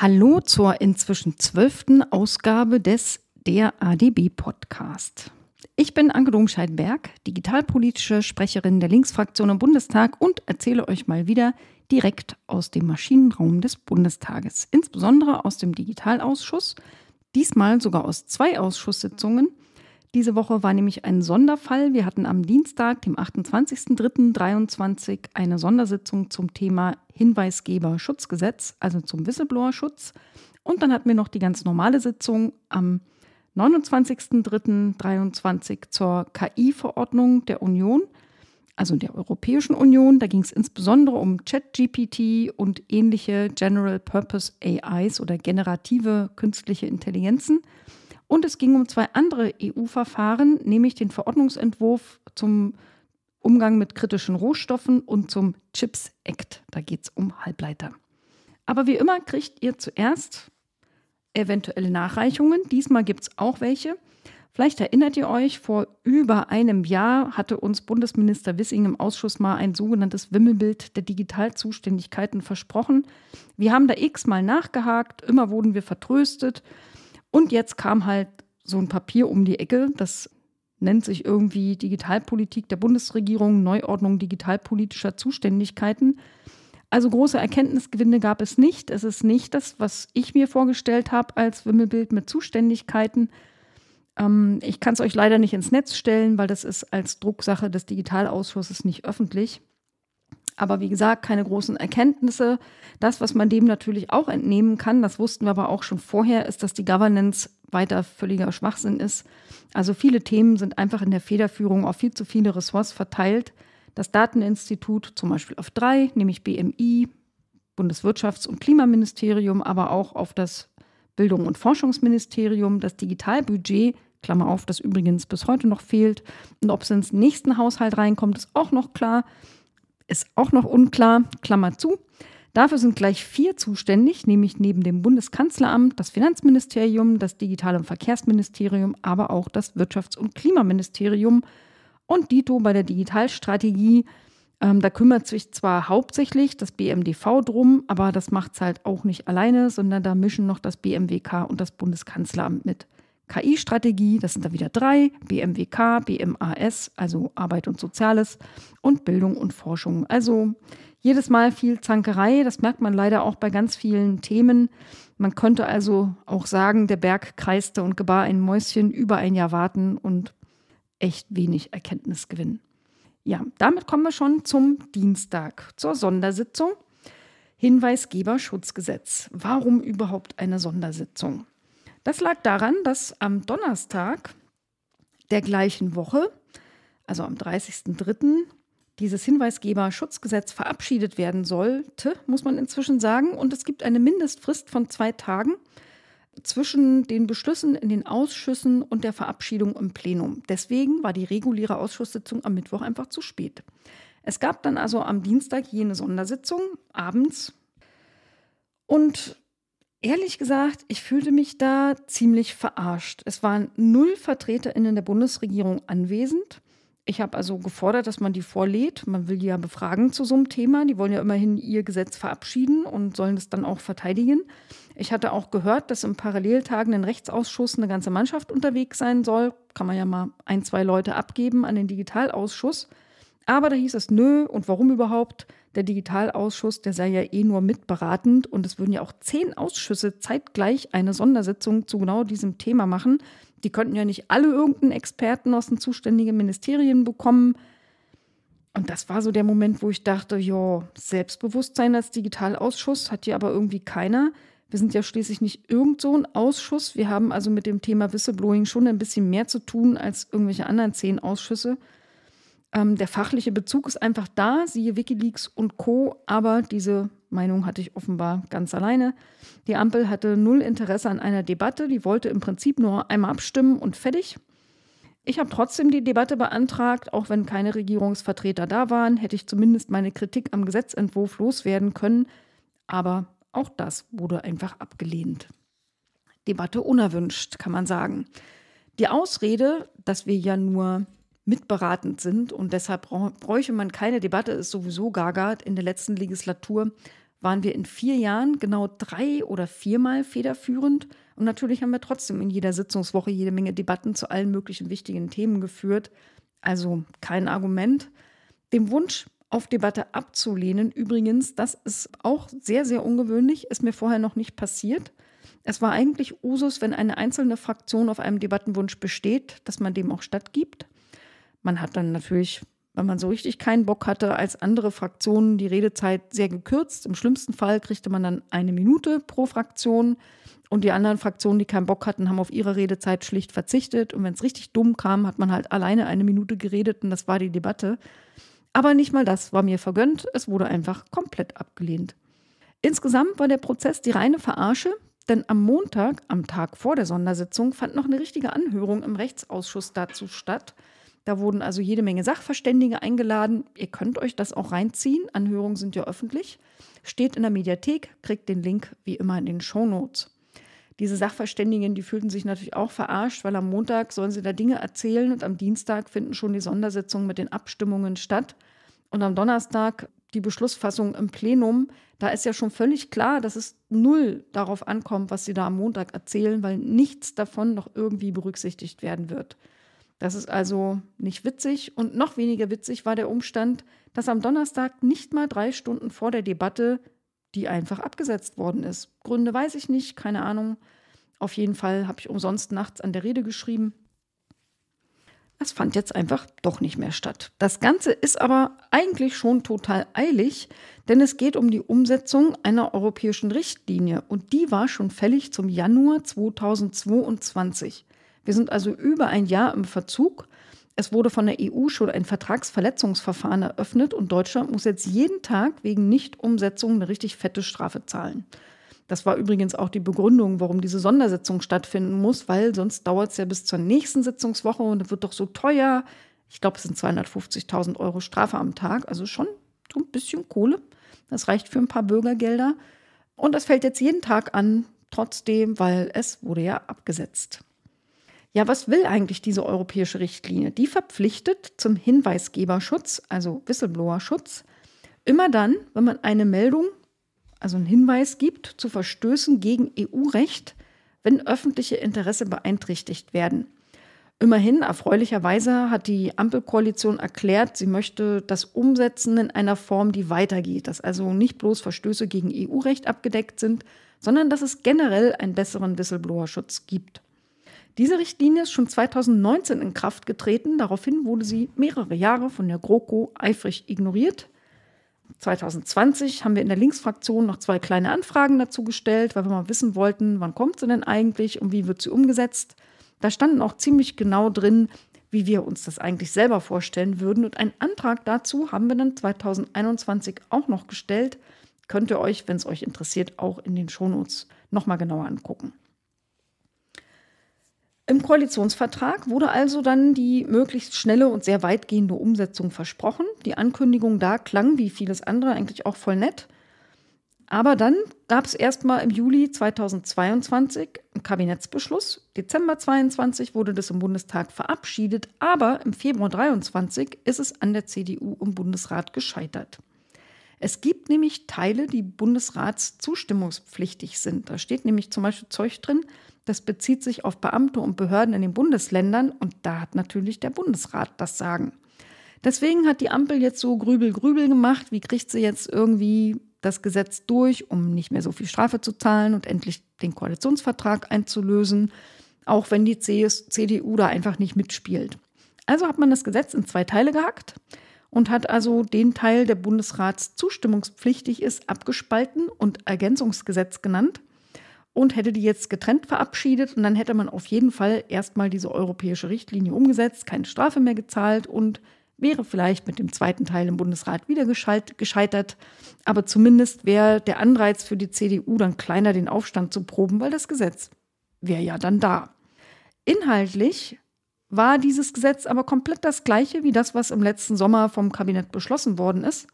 Hallo zur inzwischen zwölften Ausgabe des Der ADB Podcast. Ich bin Anke Domscheit-Berg, digitalpolitische Sprecherin der Linksfraktion im Bundestag und erzähle euch mal wieder direkt aus dem Maschinenraum des Bundestages, insbesondere aus dem Digitalausschuss, diesmal sogar aus zwei Ausschusssitzungen – diese Woche war nämlich ein Sonderfall. Wir hatten am Dienstag, dem 28.03.2023, eine Sondersitzung zum Thema Hinweisgeberschutzgesetz, also zum Whistleblower-Schutz. Und dann hatten wir noch die ganz normale Sitzung am 29.03.2023 zur KI-Verordnung der Union, also der Europäischen Union. Da ging es insbesondere um ChatGPT und ähnliche General Purpose AIs oder generative künstliche Intelligenzen. Und es ging um zwei andere EU-Verfahren, nämlich den Verordnungsentwurf zum Umgang mit kritischen Rohstoffen und zum Chips Act. Da geht es um Halbleiter. Aber wie immer kriegt ihr zuerst eventuelle Nachreichungen. Diesmal gibt es auch welche. Vielleicht erinnert ihr euch, vor über einem Jahr hatte uns Bundesminister Wissing im Ausschuss mal ein sogenanntes Wimmelbild der Digitalzuständigkeiten versprochen. Wir haben da x-mal nachgehakt, immer wurden wir vertröstet. Und jetzt kam halt so ein Papier um die Ecke, das nennt sich irgendwie Digitalpolitik der Bundesregierung, Neuordnung digitalpolitischer Zuständigkeiten. Also große Erkenntnisgewinne gab es nicht. Es ist nicht das, was ich mir vorgestellt habe als Wimmelbild mit Zuständigkeiten. Ähm, ich kann es euch leider nicht ins Netz stellen, weil das ist als Drucksache des Digitalausschusses nicht öffentlich. Aber wie gesagt, keine großen Erkenntnisse. Das, was man dem natürlich auch entnehmen kann, das wussten wir aber auch schon vorher, ist, dass die Governance weiter völliger Schwachsinn ist. Also viele Themen sind einfach in der Federführung auf viel zu viele Ressorts verteilt. Das Dateninstitut zum Beispiel auf drei, nämlich BMI, Bundeswirtschafts- und Klimaministerium, aber auch auf das Bildung- und Forschungsministerium, das Digitalbudget, Klammer auf, das übrigens bis heute noch fehlt. Und ob es ins nächsten Haushalt reinkommt, ist auch noch klar ist auch noch unklar, Klammer zu. Dafür sind gleich vier zuständig, nämlich neben dem Bundeskanzleramt das Finanzministerium, das Digital- und Verkehrsministerium, aber auch das Wirtschafts- und Klimaministerium. Und Dito bei der Digitalstrategie, ähm, da kümmert sich zwar hauptsächlich das BMDV drum, aber das macht es halt auch nicht alleine, sondern da mischen noch das BMWK und das Bundeskanzleramt mit. KI-Strategie, das sind da wieder drei, BMWK, BMAS, also Arbeit und Soziales und Bildung und Forschung. Also jedes Mal viel Zankerei, das merkt man leider auch bei ganz vielen Themen. Man könnte also auch sagen, der Berg kreiste und gebar ein Mäuschen über ein Jahr warten und echt wenig Erkenntnis gewinnen. Ja, damit kommen wir schon zum Dienstag, zur Sondersitzung. Hinweisgeberschutzgesetz. Warum überhaupt eine Sondersitzung? Das lag daran, dass am Donnerstag der gleichen Woche, also am 30.03., dieses Hinweisgeberschutzgesetz verabschiedet werden sollte, muss man inzwischen sagen. Und es gibt eine Mindestfrist von zwei Tagen zwischen den Beschlüssen in den Ausschüssen und der Verabschiedung im Plenum. Deswegen war die reguläre Ausschusssitzung am Mittwoch einfach zu spät. Es gab dann also am Dienstag jene Sondersitzung abends. Und Ehrlich gesagt, ich fühlte mich da ziemlich verarscht. Es waren null VertreterInnen der Bundesregierung anwesend. Ich habe also gefordert, dass man die vorlädt. Man will die ja befragen zu so einem Thema. Die wollen ja immerhin ihr Gesetz verabschieden und sollen es dann auch verteidigen. Ich hatte auch gehört, dass im paralleltagenden Rechtsausschuss eine ganze Mannschaft unterwegs sein soll. Kann man ja mal ein, zwei Leute abgeben an den Digitalausschuss. Aber da hieß es, nö, und warum überhaupt? Der Digitalausschuss, der sei ja eh nur mitberatend und es würden ja auch zehn Ausschüsse zeitgleich eine Sondersitzung zu genau diesem Thema machen. Die könnten ja nicht alle irgendeinen Experten aus den zuständigen Ministerien bekommen. Und das war so der Moment, wo ich dachte, ja, Selbstbewusstsein als Digitalausschuss hat ja aber irgendwie keiner. Wir sind ja schließlich nicht irgend so ein Ausschuss. Wir haben also mit dem Thema Whistleblowing schon ein bisschen mehr zu tun als irgendwelche anderen zehn Ausschüsse. Ähm, der fachliche Bezug ist einfach da, siehe Wikileaks und Co. Aber diese Meinung hatte ich offenbar ganz alleine. Die Ampel hatte null Interesse an einer Debatte. Die wollte im Prinzip nur einmal abstimmen und fertig. Ich habe trotzdem die Debatte beantragt, auch wenn keine Regierungsvertreter da waren, hätte ich zumindest meine Kritik am Gesetzentwurf loswerden können. Aber auch das wurde einfach abgelehnt. Debatte unerwünscht, kann man sagen. Die Ausrede, dass wir ja nur mitberatend sind und deshalb bräuchte man keine Debatte, ist sowieso gaga in der letzten Legislatur, waren wir in vier Jahren genau drei oder viermal federführend. Und natürlich haben wir trotzdem in jeder Sitzungswoche jede Menge Debatten zu allen möglichen wichtigen Themen geführt. Also kein Argument. Dem Wunsch auf Debatte abzulehnen, übrigens, das ist auch sehr, sehr ungewöhnlich, ist mir vorher noch nicht passiert. Es war eigentlich Usus, wenn eine einzelne Fraktion auf einem Debattenwunsch besteht, dass man dem auch stattgibt. Man hat dann natürlich wenn man so richtig keinen Bock hatte, als andere Fraktionen die Redezeit sehr gekürzt. Im schlimmsten Fall kriegte man dann eine Minute pro Fraktion. Und die anderen Fraktionen, die keinen Bock hatten, haben auf ihre Redezeit schlicht verzichtet. Und wenn es richtig dumm kam, hat man halt alleine eine Minute geredet und das war die Debatte. Aber nicht mal das war mir vergönnt. Es wurde einfach komplett abgelehnt. Insgesamt war der Prozess die reine Verarsche, denn am Montag, am Tag vor der Sondersitzung, fand noch eine richtige Anhörung im Rechtsausschuss dazu statt. Da wurden also jede Menge Sachverständige eingeladen. Ihr könnt euch das auch reinziehen. Anhörungen sind ja öffentlich. Steht in der Mediathek, kriegt den Link wie immer in den Shownotes. Diese Sachverständigen, die fühlten sich natürlich auch verarscht, weil am Montag sollen sie da Dinge erzählen und am Dienstag finden schon die Sondersitzungen mit den Abstimmungen statt. Und am Donnerstag die Beschlussfassung im Plenum. Da ist ja schon völlig klar, dass es null darauf ankommt, was sie da am Montag erzählen, weil nichts davon noch irgendwie berücksichtigt werden wird. Das ist also nicht witzig und noch weniger witzig war der Umstand, dass am Donnerstag nicht mal drei Stunden vor der Debatte die einfach abgesetzt worden ist. Gründe weiß ich nicht, keine Ahnung. Auf jeden Fall habe ich umsonst nachts an der Rede geschrieben. Es fand jetzt einfach doch nicht mehr statt. Das Ganze ist aber eigentlich schon total eilig, denn es geht um die Umsetzung einer europäischen Richtlinie und die war schon fällig zum Januar 2022. Wir sind also über ein Jahr im Verzug. Es wurde von der EU schon ein Vertragsverletzungsverfahren eröffnet und Deutschland muss jetzt jeden Tag wegen Nichtumsetzung eine richtig fette Strafe zahlen. Das war übrigens auch die Begründung, warum diese Sondersitzung stattfinden muss, weil sonst dauert es ja bis zur nächsten Sitzungswoche und es wird doch so teuer. Ich glaube, es sind 250.000 Euro Strafe am Tag, also schon so ein bisschen Kohle. Das reicht für ein paar Bürgergelder. Und das fällt jetzt jeden Tag an, trotzdem, weil es wurde ja abgesetzt. Ja, was will eigentlich diese europäische Richtlinie? Die verpflichtet zum Hinweisgeberschutz, also Whistleblower-Schutz, immer dann, wenn man eine Meldung, also einen Hinweis gibt zu Verstößen gegen EU-Recht, wenn öffentliche Interesse beeinträchtigt werden. Immerhin, erfreulicherweise hat die Ampelkoalition erklärt, sie möchte das umsetzen in einer Form, die weitergeht, dass also nicht bloß Verstöße gegen EU-Recht abgedeckt sind, sondern dass es generell einen besseren Whistleblower-Schutz gibt. Diese Richtlinie ist schon 2019 in Kraft getreten. Daraufhin wurde sie mehrere Jahre von der GroKo eifrig ignoriert. 2020 haben wir in der Linksfraktion noch zwei kleine Anfragen dazu gestellt, weil wir mal wissen wollten, wann kommt sie denn eigentlich und wie wird sie umgesetzt. Da standen auch ziemlich genau drin, wie wir uns das eigentlich selber vorstellen würden. Und einen Antrag dazu haben wir dann 2021 auch noch gestellt. Könnt ihr euch, wenn es euch interessiert, auch in den Shownotes nochmal genauer angucken. Im Koalitionsvertrag wurde also dann die möglichst schnelle und sehr weitgehende Umsetzung versprochen. Die Ankündigung da klang wie vieles andere eigentlich auch voll nett. Aber dann gab es erstmal im Juli 2022 einen Kabinettsbeschluss. Dezember 22 wurde das im Bundestag verabschiedet, aber im Februar 23 ist es an der CDU im Bundesrat gescheitert. Es gibt nämlich Teile, die bundesratszustimmungspflichtig sind. Da steht nämlich zum Beispiel Zeug drin, das bezieht sich auf Beamte und Behörden in den Bundesländern und da hat natürlich der Bundesrat das Sagen. Deswegen hat die Ampel jetzt so Grübel, Grübel gemacht. Wie kriegt sie jetzt irgendwie das Gesetz durch, um nicht mehr so viel Strafe zu zahlen und endlich den Koalitionsvertrag einzulösen, auch wenn die CDU da einfach nicht mitspielt. Also hat man das Gesetz in zwei Teile gehackt und hat also den Teil, der Bundesrats zustimmungspflichtig ist, abgespalten und Ergänzungsgesetz genannt und hätte die jetzt getrennt verabschiedet und dann hätte man auf jeden Fall erstmal diese europäische Richtlinie umgesetzt, keine Strafe mehr gezahlt und wäre vielleicht mit dem zweiten Teil im Bundesrat wieder gescheitert. Aber zumindest wäre der Anreiz für die CDU dann kleiner, den Aufstand zu proben, weil das Gesetz wäre ja dann da. Inhaltlich war dieses Gesetz aber komplett das gleiche wie das, was im letzten Sommer vom Kabinett beschlossen worden ist.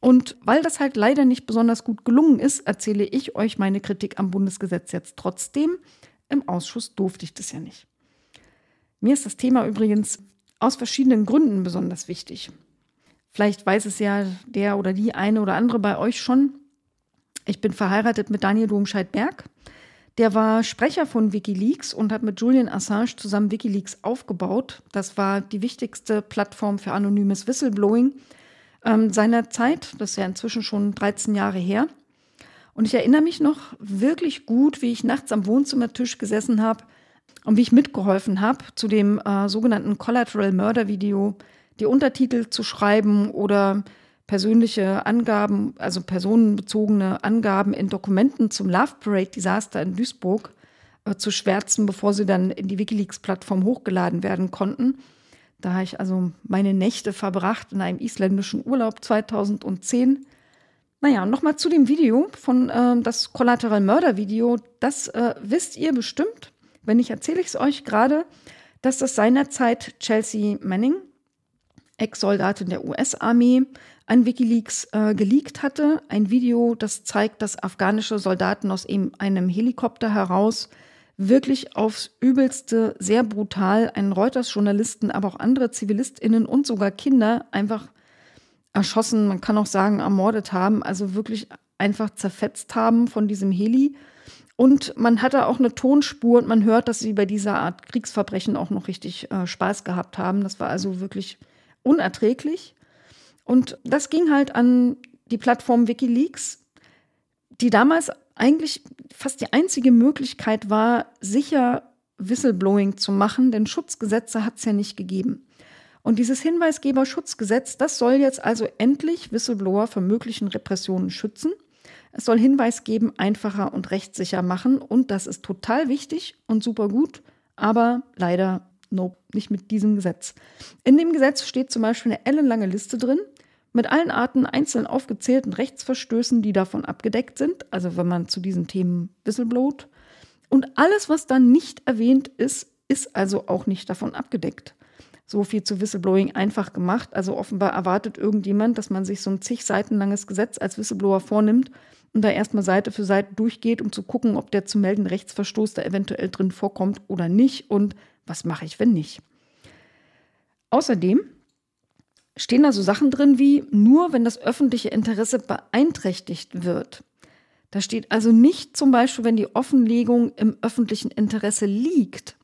Und weil das halt leider nicht besonders gut gelungen ist, erzähle ich euch meine Kritik am Bundesgesetz jetzt trotzdem. Im Ausschuss durfte ich das ja nicht. Mir ist das Thema übrigens aus verschiedenen Gründen besonders wichtig. Vielleicht weiß es ja der oder die eine oder andere bei euch schon. Ich bin verheiratet mit Daniel Domscheit-Berg. Der war Sprecher von Wikileaks und hat mit Julian Assange zusammen Wikileaks aufgebaut. Das war die wichtigste Plattform für anonymes Whistleblowing ähm, seiner Zeit. Das ist ja inzwischen schon 13 Jahre her. Und ich erinnere mich noch wirklich gut, wie ich nachts am Wohnzimmertisch gesessen habe und wie ich mitgeholfen habe, zu dem äh, sogenannten Collateral Murder Video die Untertitel zu schreiben oder persönliche Angaben, also personenbezogene Angaben in Dokumenten zum Love Parade Desaster in Duisburg äh, zu schwärzen, bevor sie dann in die Wikileaks-Plattform hochgeladen werden konnten. Da habe ich also meine Nächte verbracht in einem isländischen Urlaub 2010. Naja, nochmal zu dem Video von äh, das Collateral Murder Video. Das äh, wisst ihr bestimmt. Wenn nicht, erzähle ich es euch gerade, dass das seinerzeit Chelsea Manning, Ex-Soldatin der US-Armee, an Wikileaks äh, geleakt hatte. Ein Video, das zeigt, dass afghanische Soldaten aus einem Helikopter heraus wirklich aufs Übelste, sehr brutal einen Reuters-Journalisten, aber auch andere ZivilistInnen und sogar Kinder einfach erschossen, man kann auch sagen, ermordet haben, also wirklich einfach zerfetzt haben von diesem Heli. Und man hatte auch eine Tonspur und man hört, dass sie bei dieser Art Kriegsverbrechen auch noch richtig äh, Spaß gehabt haben. Das war also wirklich unerträglich. Und das ging halt an die Plattform Wikileaks, die damals eigentlich fast die einzige Möglichkeit war, sicher Whistleblowing zu machen, denn Schutzgesetze hat es ja nicht gegeben. Und dieses Hinweisgeberschutzgesetz, das soll jetzt also endlich Whistleblower vor möglichen Repressionen schützen. Es soll Hinweis geben, einfacher und rechtssicher machen. Und das ist total wichtig und super gut, aber leider nope, nicht mit diesem Gesetz. In dem Gesetz steht zum Beispiel eine ellenlange Liste drin mit allen Arten einzeln aufgezählten Rechtsverstößen, die davon abgedeckt sind, also wenn man zu diesen Themen whistleblowt. Und alles, was dann nicht erwähnt ist, ist also auch nicht davon abgedeckt. So viel zu Whistleblowing einfach gemacht. Also offenbar erwartet irgendjemand, dass man sich so ein zig Seiten langes Gesetz als Whistleblower vornimmt und da erstmal Seite für Seite durchgeht, um zu gucken, ob der zu melden Rechtsverstoß da eventuell drin vorkommt oder nicht und was mache ich, wenn nicht. Außerdem stehen da so Sachen drin wie nur wenn das öffentliche Interesse beeinträchtigt wird. Da steht also nicht zum Beispiel, wenn die Offenlegung im öffentlichen Interesse liegt.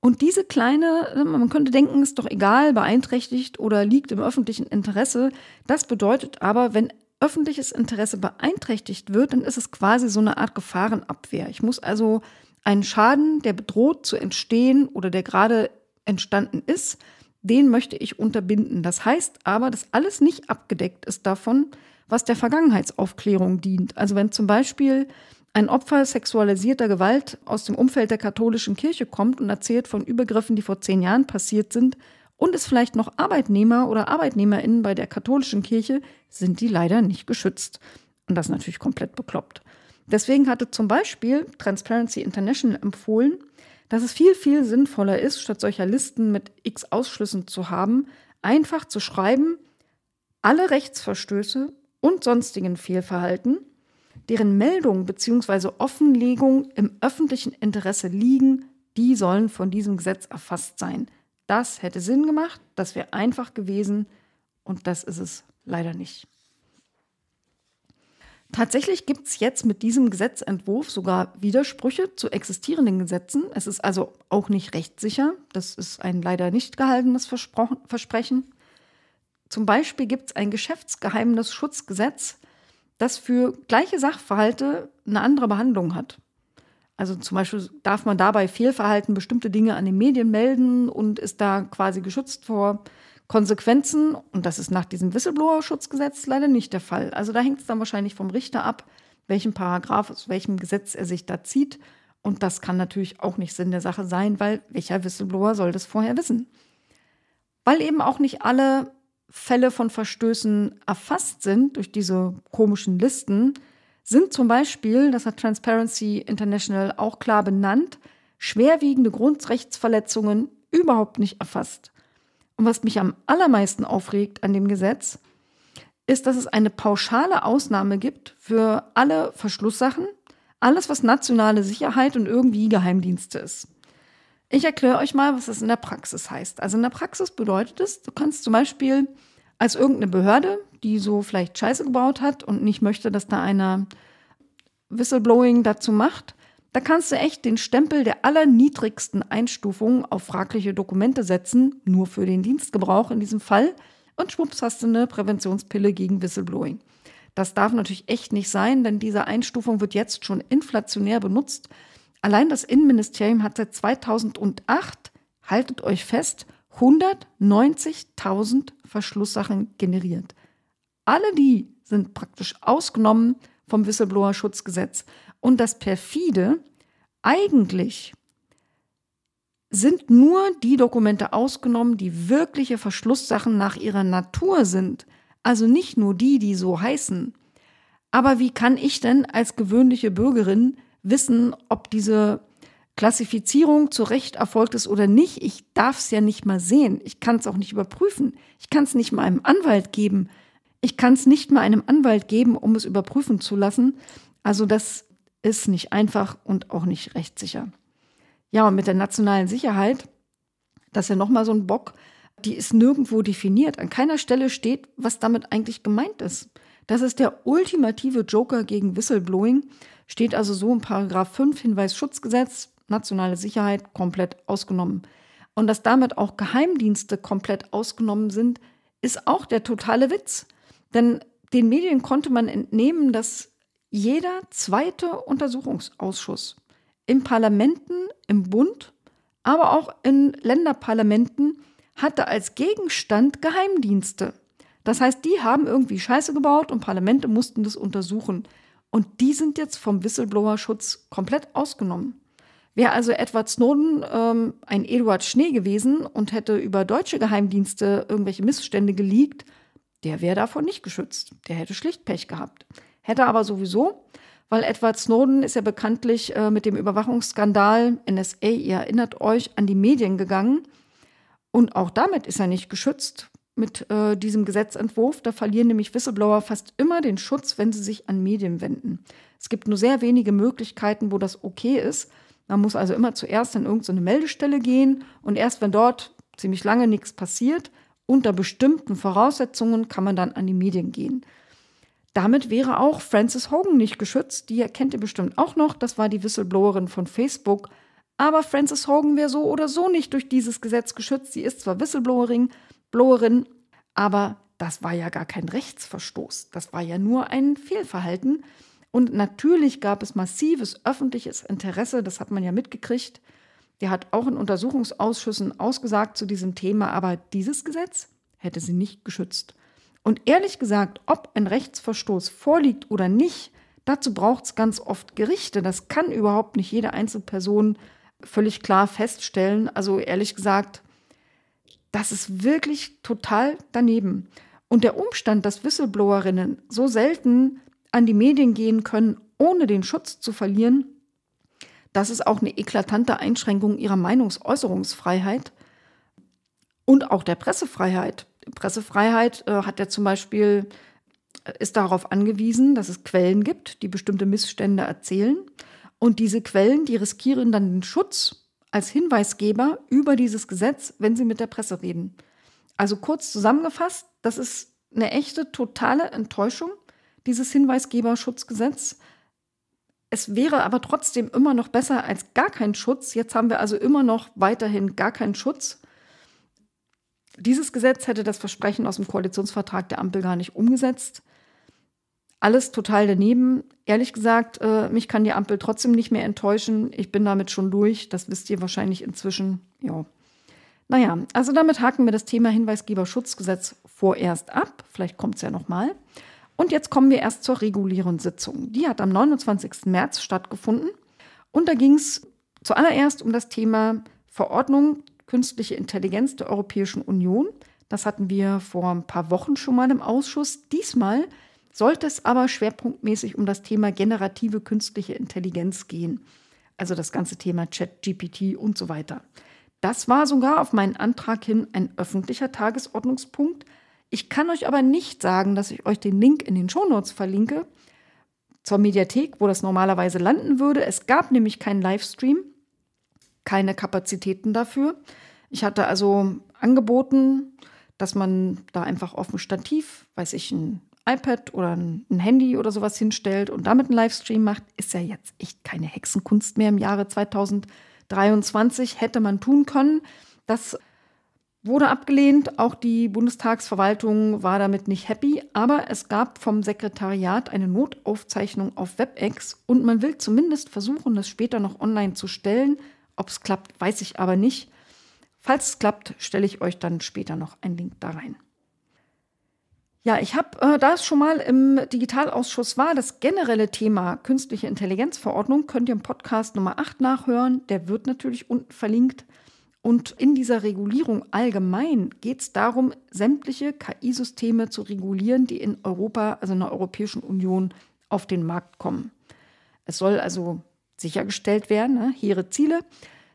Und diese kleine, man könnte denken, ist doch egal, beeinträchtigt oder liegt im öffentlichen Interesse. Das bedeutet aber, wenn öffentliches Interesse beeinträchtigt wird, dann ist es quasi so eine Art Gefahrenabwehr. Ich muss also einen Schaden, der bedroht zu entstehen oder der gerade entstanden ist, den möchte ich unterbinden. Das heißt aber, dass alles nicht abgedeckt ist davon, was der Vergangenheitsaufklärung dient. Also wenn zum Beispiel ein Opfer sexualisierter Gewalt aus dem Umfeld der katholischen Kirche kommt und erzählt von Übergriffen, die vor zehn Jahren passiert sind, und ist vielleicht noch Arbeitnehmer oder Arbeitnehmerinnen bei der katholischen Kirche, sind die leider nicht geschützt. Und das ist natürlich komplett bekloppt. Deswegen hatte zum Beispiel Transparency International empfohlen, dass es viel, viel sinnvoller ist, statt solcher Listen mit x Ausschlüssen zu haben, einfach zu schreiben, alle Rechtsverstöße und sonstigen Fehlverhalten, deren Meldung bzw. Offenlegung im öffentlichen Interesse liegen, die sollen von diesem Gesetz erfasst sein. Das hätte Sinn gemacht, das wäre einfach gewesen und das ist es leider nicht. Tatsächlich gibt es jetzt mit diesem Gesetzentwurf sogar Widersprüche zu existierenden Gesetzen. Es ist also auch nicht rechtssicher. Das ist ein leider nicht gehaltenes Versprechen. Zum Beispiel gibt es ein Geschäftsgeheimnisschutzgesetz, das für gleiche Sachverhalte eine andere Behandlung hat. Also zum Beispiel darf man dabei Fehlverhalten bestimmte Dinge an den Medien melden und ist da quasi geschützt vor Konsequenzen, und das ist nach diesem Whistleblower-Schutzgesetz leider nicht der Fall. Also da hängt es dann wahrscheinlich vom Richter ab, welchen Paragraph, aus welchem Gesetz er sich da zieht. Und das kann natürlich auch nicht Sinn der Sache sein, weil welcher Whistleblower soll das vorher wissen? Weil eben auch nicht alle Fälle von Verstößen erfasst sind durch diese komischen Listen, sind zum Beispiel, das hat Transparency International auch klar benannt, schwerwiegende Grundrechtsverletzungen überhaupt nicht erfasst. Und was mich am allermeisten aufregt an dem Gesetz, ist, dass es eine pauschale Ausnahme gibt für alle Verschlusssachen, alles, was nationale Sicherheit und irgendwie Geheimdienste ist. Ich erkläre euch mal, was das in der Praxis heißt. Also in der Praxis bedeutet es, du kannst zum Beispiel als irgendeine Behörde, die so vielleicht Scheiße gebaut hat und nicht möchte, dass da einer Whistleblowing dazu macht, da kannst du echt den Stempel der allerniedrigsten Einstufung auf fragliche Dokumente setzen, nur für den Dienstgebrauch in diesem Fall, und schwupps hast du eine Präventionspille gegen Whistleblowing. Das darf natürlich echt nicht sein, denn diese Einstufung wird jetzt schon inflationär benutzt. Allein das Innenministerium hat seit 2008, haltet euch fest, 190.000 Verschlusssachen generiert. Alle die sind praktisch ausgenommen vom Whistleblower-Schutzgesetz. Und das perfide, eigentlich sind nur die Dokumente ausgenommen, die wirkliche Verschlusssachen nach ihrer Natur sind. Also nicht nur die, die so heißen. Aber wie kann ich denn als gewöhnliche Bürgerin wissen, ob diese Klassifizierung zu Recht erfolgt ist oder nicht? Ich darf es ja nicht mal sehen. Ich kann es auch nicht überprüfen. Ich kann es nicht mal einem Anwalt geben. Ich kann es nicht mal einem Anwalt geben, um es überprüfen zu lassen. Also das ist nicht einfach und auch nicht rechtssicher. Ja, und mit der nationalen Sicherheit, das ist ja nochmal so ein Bock, die ist nirgendwo definiert. An keiner Stelle steht, was damit eigentlich gemeint ist. Das ist der ultimative Joker gegen Whistleblowing. Steht also so in Paragraph 5 Hinweisschutzgesetz, nationale Sicherheit komplett ausgenommen. Und dass damit auch Geheimdienste komplett ausgenommen sind, ist auch der totale Witz. Denn den Medien konnte man entnehmen, dass jeder zweite Untersuchungsausschuss im Parlamenten, im Bund, aber auch in Länderparlamenten hatte als Gegenstand Geheimdienste. Das heißt, die haben irgendwie Scheiße gebaut und Parlamente mussten das untersuchen. Und die sind jetzt vom Whistleblower-Schutz komplett ausgenommen. Wäre also Edward Snowden ähm, ein Eduard Schnee gewesen und hätte über deutsche Geheimdienste irgendwelche Missstände geleakt, der wäre davon nicht geschützt. Der hätte schlicht Pech gehabt. Hätte aber sowieso, weil Edward Snowden ist ja bekanntlich äh, mit dem Überwachungsskandal NSA, ihr erinnert euch, an die Medien gegangen. Und auch damit ist er nicht geschützt mit äh, diesem Gesetzentwurf. Da verlieren nämlich Whistleblower fast immer den Schutz, wenn sie sich an Medien wenden. Es gibt nur sehr wenige Möglichkeiten, wo das okay ist. Man muss also immer zuerst an irgendeine Meldestelle gehen und erst wenn dort ziemlich lange nichts passiert, unter bestimmten Voraussetzungen kann man dann an die Medien gehen. Damit wäre auch Frances Hogan nicht geschützt. Die kennt ihr bestimmt auch noch. Das war die Whistleblowerin von Facebook. Aber Frances Hogan wäre so oder so nicht durch dieses Gesetz geschützt. Sie ist zwar Whistleblowerin, Blowerin, aber das war ja gar kein Rechtsverstoß. Das war ja nur ein Fehlverhalten. Und natürlich gab es massives öffentliches Interesse, das hat man ja mitgekriegt. Der hat auch in Untersuchungsausschüssen ausgesagt zu diesem Thema, aber dieses Gesetz hätte sie nicht geschützt. Und ehrlich gesagt, ob ein Rechtsverstoß vorliegt oder nicht, dazu braucht es ganz oft Gerichte. Das kann überhaupt nicht jede Einzelperson völlig klar feststellen. Also ehrlich gesagt, das ist wirklich total daneben. Und der Umstand, dass Whistleblowerinnen so selten an die Medien gehen können, ohne den Schutz zu verlieren, das ist auch eine eklatante Einschränkung ihrer Meinungsäußerungsfreiheit und auch der Pressefreiheit. Pressefreiheit äh, hat ja zum Beispiel, äh, ist darauf angewiesen, dass es Quellen gibt, die bestimmte Missstände erzählen. Und diese Quellen, die riskieren dann den Schutz als Hinweisgeber über dieses Gesetz, wenn sie mit der Presse reden. Also kurz zusammengefasst, das ist eine echte, totale Enttäuschung, dieses Hinweisgeberschutzgesetz. Es wäre aber trotzdem immer noch besser als gar kein Schutz. Jetzt haben wir also immer noch weiterhin gar keinen Schutz. Dieses Gesetz hätte das Versprechen aus dem Koalitionsvertrag der Ampel gar nicht umgesetzt. Alles total daneben. Ehrlich gesagt, äh, mich kann die Ampel trotzdem nicht mehr enttäuschen. Ich bin damit schon durch. Das wisst ihr wahrscheinlich inzwischen. Ja. Naja, also damit haken wir das Thema Hinweisgeberschutzgesetz vorerst ab. Vielleicht kommt es ja nochmal. Und jetzt kommen wir erst zur regulären Sitzung. Die hat am 29. März stattgefunden. Und da ging es zuallererst um das Thema Verordnung künstliche Intelligenz der Europäischen Union. Das hatten wir vor ein paar Wochen schon mal im Ausschuss. Diesmal sollte es aber schwerpunktmäßig um das Thema generative künstliche Intelligenz gehen. Also das ganze Thema Chat, GPT und so weiter. Das war sogar auf meinen Antrag hin ein öffentlicher Tagesordnungspunkt. Ich kann euch aber nicht sagen, dass ich euch den Link in den Shownotes verlinke zur Mediathek, wo das normalerweise landen würde. Es gab nämlich keinen Livestream, keine Kapazitäten dafür. Ich hatte also angeboten, dass man da einfach auf dem Stativ, weiß ich, ein iPad oder ein, Handy oder sowas hinstellt und damit einen Livestream macht, ist ja jetzt echt keine Hexenkunst mehr im Jahre 2023. Hätte man tun können. Das wurde abgelehnt. Auch die Bundestagsverwaltung war damit nicht happy. Aber es gab vom Sekretariat eine Notaufzeichnung auf WebEx und man will zumindest versuchen, das später noch online zu stellen. Ob es klappt, weiß ich aber nicht. Falls es klappt, stelle ich euch dann später noch einen Link da rein. Ja, ich habe, äh, da es schon mal im Digitalausschuss war, das generelle Thema künstliche Intelligenzverordnung, könnt ihr im Podcast Nummer 8 nachhören. Der wird natürlich unten verlinkt. Und in dieser Regulierung allgemein geht es darum, sämtliche KI-Systeme zu regulieren, die in Europa, also in der Europäischen Union, auf den Markt kommen. Es soll also sichergestellt werden, ne, hehre Ziele,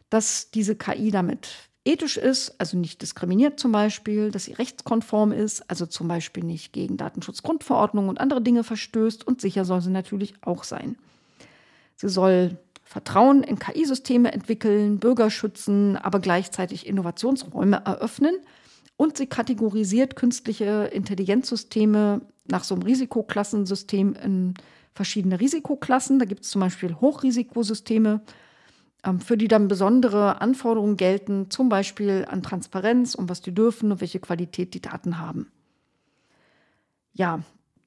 dass diese KI damit ethisch ist, also nicht diskriminiert zum Beispiel, dass sie rechtskonform ist, also zum Beispiel nicht gegen Datenschutzgrundverordnung und andere Dinge verstößt und sicher soll sie natürlich auch sein. Sie soll Vertrauen in KI-Systeme entwickeln, Bürger schützen, aber gleichzeitig Innovationsräume eröffnen. Und sie kategorisiert künstliche Intelligenzsysteme nach so einem Risikoklassensystem in verschiedene Risikoklassen. Da gibt es zum Beispiel Hochrisikosysteme, ähm, für die dann besondere Anforderungen gelten, zum Beispiel an Transparenz und was die dürfen und welche Qualität die Daten haben. Ja,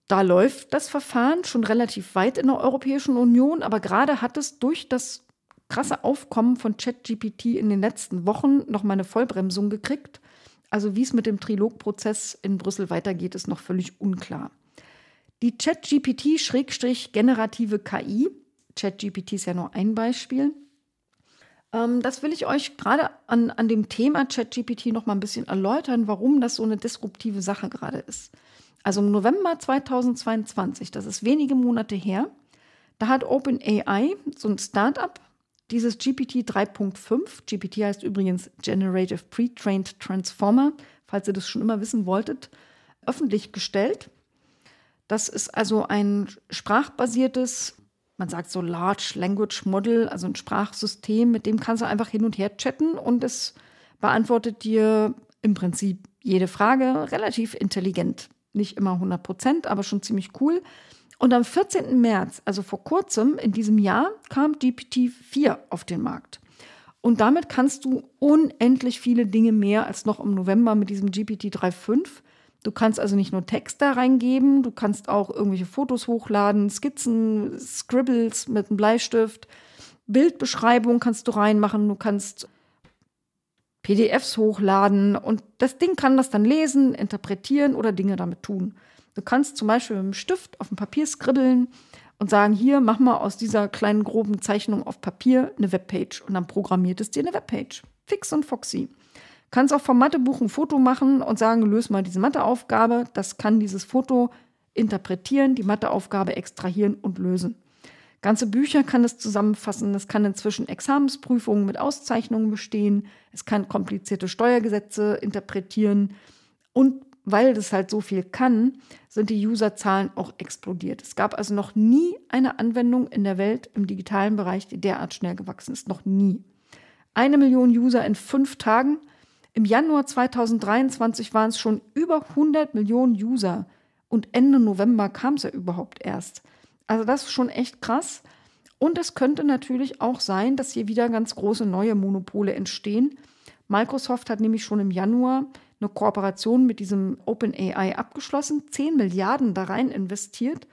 da läuft das Verfahren schon relativ weit in der Europäischen Union, aber gerade hat es durch das krasse Aufkommen von ChatGPT in den letzten Wochen noch mal eine Vollbremsung gekriegt. Also wie es mit dem Trilogprozess in Brüssel weitergeht, ist noch völlig unklar. Die ChatGPT-generative KI, ChatGPT ist ja nur ein Beispiel, ähm, das will ich euch gerade an, an dem Thema ChatGPT noch mal ein bisschen erläutern, warum das so eine disruptive Sache gerade ist. Also im November 2022, das ist wenige Monate her, da hat OpenAI, so ein Startup, dieses GPT 3.5, GPT heißt übrigens Generative Pre-Trained Transformer, falls ihr das schon immer wissen wolltet, öffentlich gestellt. Das ist also ein sprachbasiertes, man sagt so Large Language Model, also ein Sprachsystem, mit dem kannst du einfach hin und her chatten und es beantwortet dir im Prinzip jede Frage relativ intelligent nicht immer 100 Prozent, aber schon ziemlich cool. Und am 14. März, also vor kurzem in diesem Jahr, kam GPT-4 auf den Markt. Und damit kannst du unendlich viele Dinge mehr als noch im November mit diesem GPT 3.5. Du kannst also nicht nur Text da reingeben, du kannst auch irgendwelche Fotos hochladen, Skizzen, Scribbles mit einem Bleistift, Bildbeschreibung kannst du reinmachen, du kannst PDFs hochladen und das Ding kann das dann lesen, interpretieren oder Dinge damit tun. Du kannst zum Beispiel mit einem Stift auf dem Papier skribbeln und sagen, hier, mach mal aus dieser kleinen groben Zeichnung auf Papier eine Webpage und dann programmiert es dir eine Webpage. Fix und foxy. Kannst auch vom Mathebuch ein Foto machen und sagen, löse mal diese Matheaufgabe. Das kann dieses Foto interpretieren, die Matheaufgabe extrahieren und lösen. Ganze Bücher kann es zusammenfassen. Es kann inzwischen Examensprüfungen mit Auszeichnungen bestehen. Es kann komplizierte Steuergesetze interpretieren. Und weil das halt so viel kann, sind die Userzahlen auch explodiert. Es gab also noch nie eine Anwendung in der Welt im digitalen Bereich, die derart schnell gewachsen ist. Noch nie. Eine Million User in fünf Tagen. Im Januar 2023 waren es schon über 100 Millionen User. Und Ende November kam es ja überhaupt erst. Also das ist schon echt krass. Und es könnte natürlich auch sein, dass hier wieder ganz große neue Monopole entstehen. Microsoft hat nämlich schon im Januar eine Kooperation mit diesem OpenAI abgeschlossen, 10 Milliarden da rein investiert.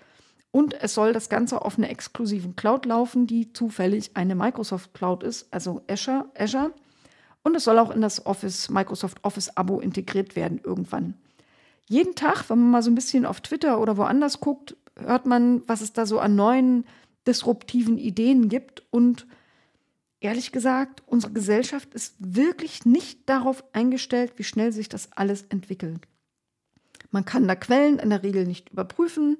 Und es soll das Ganze auf einer exklusiven Cloud laufen, die zufällig eine Microsoft Cloud ist, also Azure. Azure. Und es soll auch in das Office, Microsoft Office Abo integriert werden irgendwann. Jeden Tag, wenn man mal so ein bisschen auf Twitter oder woanders guckt, hört man, was es da so an neuen disruptiven Ideen gibt. Und ehrlich gesagt, unsere Gesellschaft ist wirklich nicht darauf eingestellt, wie schnell sich das alles entwickelt. Man kann da Quellen in der Regel nicht überprüfen.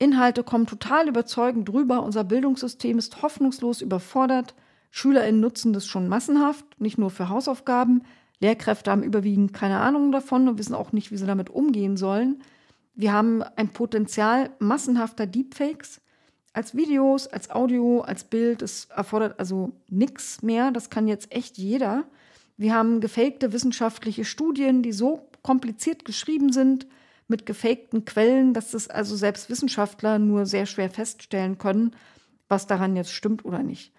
Inhalte kommen total überzeugend drüber. Unser Bildungssystem ist hoffnungslos überfordert. SchülerInnen nutzen das schon massenhaft, nicht nur für Hausaufgaben. Lehrkräfte haben überwiegend keine Ahnung davon und wissen auch nicht, wie sie damit umgehen sollen. Wir haben ein Potenzial massenhafter Deepfakes als Videos, als Audio, als Bild. Es erfordert also nichts mehr. Das kann jetzt echt jeder. Wir haben gefakte wissenschaftliche Studien, die so kompliziert geschrieben sind, mit gefakten Quellen, dass es also selbst Wissenschaftler nur sehr schwer feststellen können, was daran jetzt stimmt oder nicht.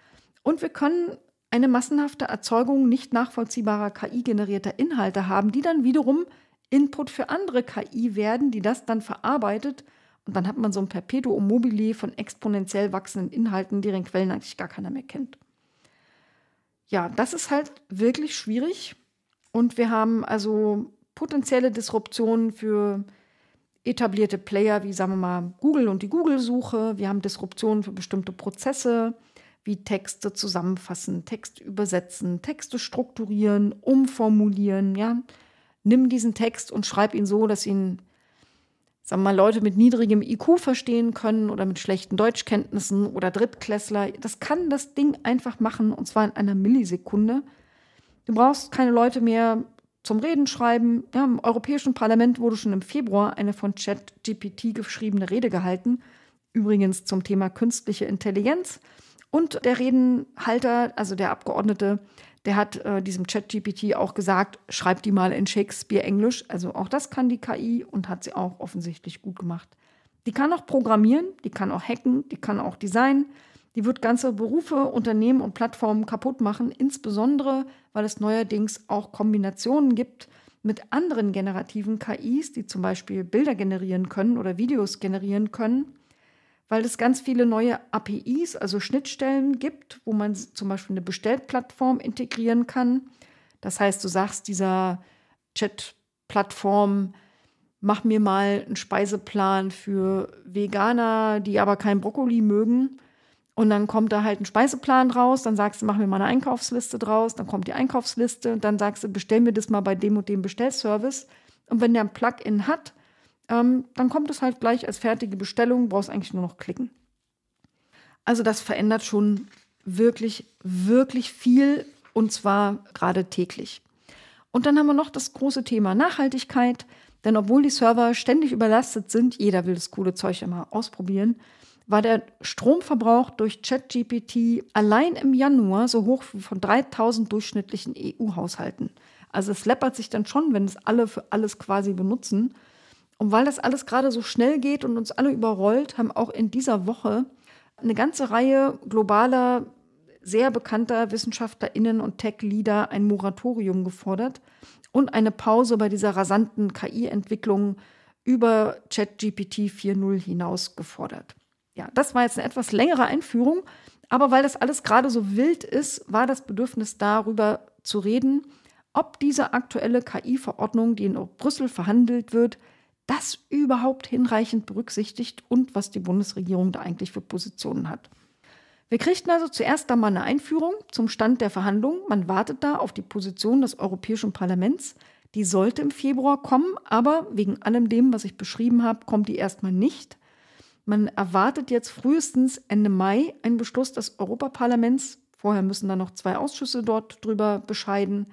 Und wir können eine massenhafte Erzeugung nicht nachvollziehbarer KI-generierter Inhalte haben, die dann wiederum Input für andere KI werden, die das dann verarbeitet. Und dann hat man so ein Perpetuum mobile von exponentiell wachsenden Inhalten, deren Quellen eigentlich gar keiner mehr kennt. Ja, das ist halt wirklich schwierig. Und wir haben also potenzielle Disruptionen für etablierte Player wie, sagen wir mal, Google und die Google-Suche. Wir haben Disruptionen für bestimmte Prozesse wie Texte zusammenfassen, Text übersetzen, Texte strukturieren, umformulieren. Ja, nimm diesen Text und schreib ihn so, dass ihn, sagen wir mal, Leute mit niedrigem IQ verstehen können oder mit schlechten Deutschkenntnissen oder Drittklässler. Das kann das Ding einfach machen und zwar in einer Millisekunde. Du brauchst keine Leute mehr zum Reden schreiben. Ja, Im Europäischen Parlament wurde schon im Februar eine von ChatGPT geschriebene Rede gehalten. Übrigens zum Thema künstliche Intelligenz. Und der Redenhalter, also der Abgeordnete, der hat äh, diesem ChatGPT auch gesagt, schreib die mal in Shakespeare-Englisch. Also auch das kann die KI und hat sie auch offensichtlich gut gemacht. Die kann auch programmieren, die kann auch hacken, die kann auch designen. Die wird ganze Berufe, Unternehmen und Plattformen kaputt machen, insbesondere weil es neuerdings auch Kombinationen gibt mit anderen generativen KIs, die zum Beispiel Bilder generieren können oder Videos generieren können weil es ganz viele neue APIs, also Schnittstellen gibt, wo man zum Beispiel eine Bestellplattform integrieren kann. Das heißt, du sagst dieser Chat-Plattform, mach mir mal einen Speiseplan für Veganer, die aber kein Brokkoli mögen. Und dann kommt da halt ein Speiseplan raus, dann sagst du, mach mir mal eine Einkaufsliste draus, dann kommt die Einkaufsliste und dann sagst du, bestell mir das mal bei dem und dem Bestellservice. Und wenn der ein Plugin hat, ähm, dann kommt es halt gleich als fertige Bestellung, brauchst eigentlich nur noch klicken. Also das verändert schon wirklich, wirklich viel und zwar gerade täglich. Und dann haben wir noch das große Thema Nachhaltigkeit, denn obwohl die Server ständig überlastet sind, jeder will das coole Zeug immer ausprobieren, war der Stromverbrauch durch ChatGPT allein im Januar so hoch wie von 3000 durchschnittlichen EU-Haushalten. Also es läppert sich dann schon, wenn es alle für alles quasi benutzen. Und weil das alles gerade so schnell geht und uns alle überrollt, haben auch in dieser Woche eine ganze Reihe globaler, sehr bekannter WissenschaftlerInnen und Tech-Leader ein Moratorium gefordert und eine Pause bei dieser rasanten KI-Entwicklung über ChatGPT 4.0 hinaus gefordert. Ja, das war jetzt eine etwas längere Einführung, aber weil das alles gerade so wild ist, war das Bedürfnis darüber zu reden, ob diese aktuelle KI-Verordnung, die in Brüssel verhandelt wird, das überhaupt hinreichend berücksichtigt und was die Bundesregierung da eigentlich für Positionen hat. Wir kriegten also zuerst einmal eine Einführung zum Stand der Verhandlungen. Man wartet da auf die Position des Europäischen Parlaments. Die sollte im Februar kommen, aber wegen allem dem, was ich beschrieben habe, kommt die erstmal nicht. Man erwartet jetzt frühestens Ende Mai einen Beschluss des Europaparlaments. Vorher müssen dann noch zwei Ausschüsse dort drüber bescheiden.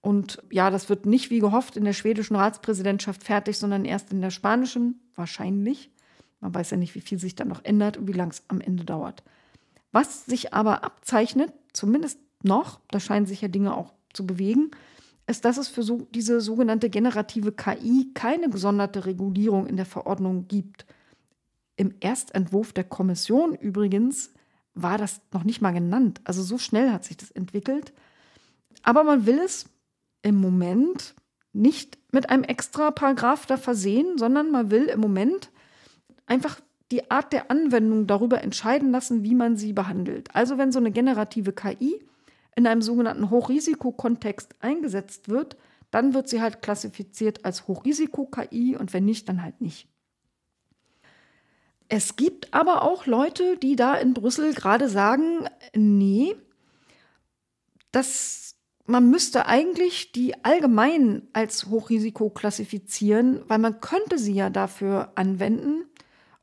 Und ja, das wird nicht wie gehofft in der schwedischen Ratspräsidentschaft fertig, sondern erst in der spanischen, wahrscheinlich. Man weiß ja nicht, wie viel sich dann noch ändert und wie lang es am Ende dauert. Was sich aber abzeichnet, zumindest noch, da scheinen sich ja Dinge auch zu bewegen, ist, dass es für so, diese sogenannte generative KI keine gesonderte Regulierung in der Verordnung gibt. Im Erstentwurf der Kommission übrigens war das noch nicht mal genannt. Also so schnell hat sich das entwickelt. Aber man will es im Moment nicht mit einem extra Paragraph da versehen, sondern man will im Moment einfach die Art der Anwendung darüber entscheiden lassen, wie man sie behandelt. Also wenn so eine generative KI in einem sogenannten Hochrisikokontext eingesetzt wird, dann wird sie halt klassifiziert als Hochrisiko-KI und wenn nicht, dann halt nicht. Es gibt aber auch Leute, die da in Brüssel gerade sagen, nee, das man müsste eigentlich die allgemein als Hochrisiko klassifizieren, weil man könnte sie ja dafür anwenden.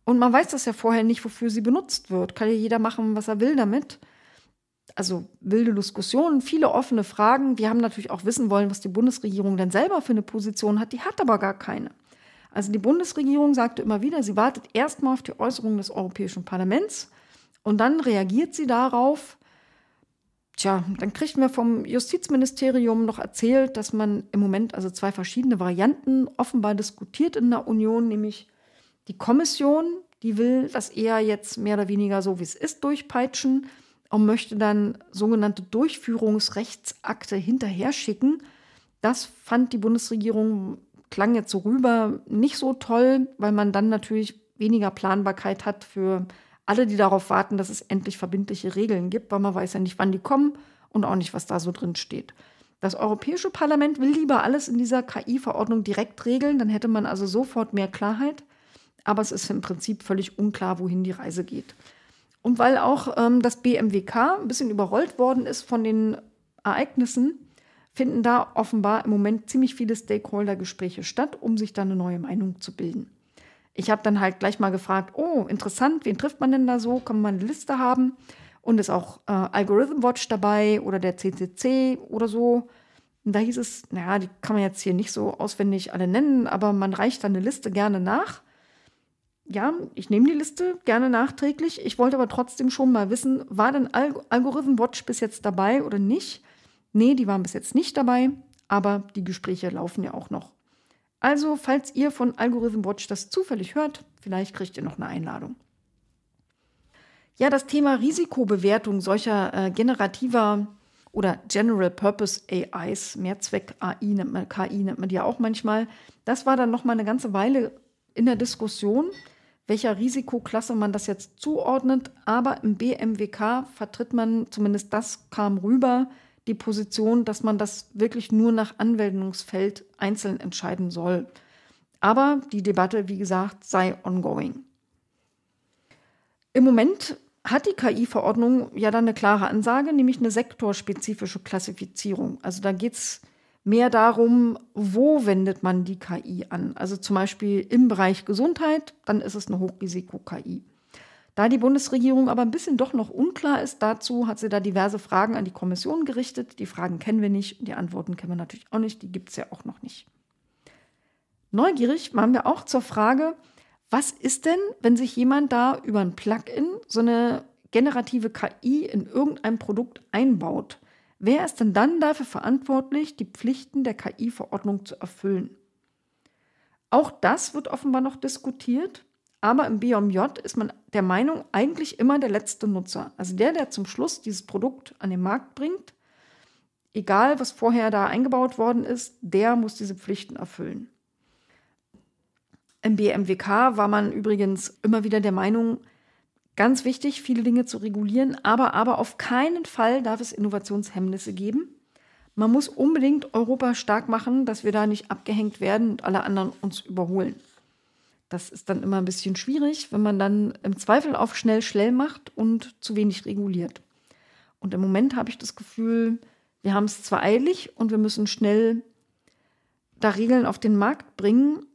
Und man weiß das ja vorher nicht, wofür sie benutzt wird. Kann ja jeder machen, was er will damit. Also wilde Diskussionen, viele offene Fragen. Wir haben natürlich auch wissen wollen, was die Bundesregierung denn selber für eine Position hat. Die hat aber gar keine. Also die Bundesregierung sagte immer wieder, sie wartet erstmal auf die Äußerung des Europäischen Parlaments und dann reagiert sie darauf Tja, dann kriegten wir vom Justizministerium noch erzählt, dass man im Moment also zwei verschiedene Varianten offenbar diskutiert in der Union, nämlich die Kommission, die will das eher jetzt mehr oder weniger so, wie es ist, durchpeitschen und möchte dann sogenannte Durchführungsrechtsakte hinterher schicken. Das fand die Bundesregierung, klang jetzt so rüber, nicht so toll, weil man dann natürlich weniger Planbarkeit hat für alle, die darauf warten, dass es endlich verbindliche Regeln gibt, weil man weiß ja nicht, wann die kommen und auch nicht, was da so drin steht. Das Europäische Parlament will lieber alles in dieser KI-Verordnung direkt regeln, dann hätte man also sofort mehr Klarheit. Aber es ist im Prinzip völlig unklar, wohin die Reise geht. Und weil auch ähm, das BMWK ein bisschen überrollt worden ist von den Ereignissen, finden da offenbar im Moment ziemlich viele Stakeholder-Gespräche statt, um sich da eine neue Meinung zu bilden. Ich habe dann halt gleich mal gefragt, oh, interessant, wen trifft man denn da so? Kann man eine Liste haben? Und ist auch äh, Algorithm Watch dabei oder der CCC oder so. Und da hieß es, naja, die kann man jetzt hier nicht so auswendig alle nennen, aber man reicht dann eine Liste gerne nach. Ja, ich nehme die Liste gerne nachträglich. Ich wollte aber trotzdem schon mal wissen, war denn Alg Algorithm Watch bis jetzt dabei oder nicht? Nee, die waren bis jetzt nicht dabei, aber die Gespräche laufen ja auch noch. Also, falls ihr von Algorithm Watch das zufällig hört, vielleicht kriegt ihr noch eine Einladung. Ja, das Thema Risikobewertung solcher äh, generativer oder General Purpose AIs, Mehrzweck AI nennt man, KI nennt man die ja auch manchmal, das war dann noch mal eine ganze Weile in der Diskussion, welcher Risikoklasse man das jetzt zuordnet. Aber im BMWK vertritt man, zumindest das kam rüber, die Position, dass man das wirklich nur nach Anwendungsfeld einzeln entscheiden soll. Aber die Debatte, wie gesagt, sei ongoing. Im Moment hat die KI-Verordnung ja dann eine klare Ansage, nämlich eine sektorspezifische Klassifizierung. Also da geht es mehr darum, wo wendet man die KI an. Also zum Beispiel im Bereich Gesundheit, dann ist es eine Hochrisiko-KI. Da die Bundesregierung aber ein bisschen doch noch unklar ist dazu, hat sie da diverse Fragen an die Kommission gerichtet. Die Fragen kennen wir nicht und die Antworten kennen wir natürlich auch nicht. Die gibt es ja auch noch nicht. Neugierig waren wir auch zur Frage, was ist denn, wenn sich jemand da über ein Plugin so eine generative KI in irgendein Produkt einbaut? Wer ist denn dann dafür verantwortlich, die Pflichten der KI-Verordnung zu erfüllen? Auch das wird offenbar noch diskutiert. Aber im BMJ ist man der Meinung, eigentlich immer der letzte Nutzer. Also der, der zum Schluss dieses Produkt an den Markt bringt, egal was vorher da eingebaut worden ist, der muss diese Pflichten erfüllen. Im BMWK war man übrigens immer wieder der Meinung, ganz wichtig, viele Dinge zu regulieren, aber, aber auf keinen Fall darf es Innovationshemmnisse geben. Man muss unbedingt Europa stark machen, dass wir da nicht abgehängt werden und alle anderen uns überholen. Das ist dann immer ein bisschen schwierig, wenn man dann im Zweifel auf schnell schnell macht und zu wenig reguliert. Und im Moment habe ich das Gefühl, wir haben es zwar eilig und wir müssen schnell da Regeln auf den Markt bringen,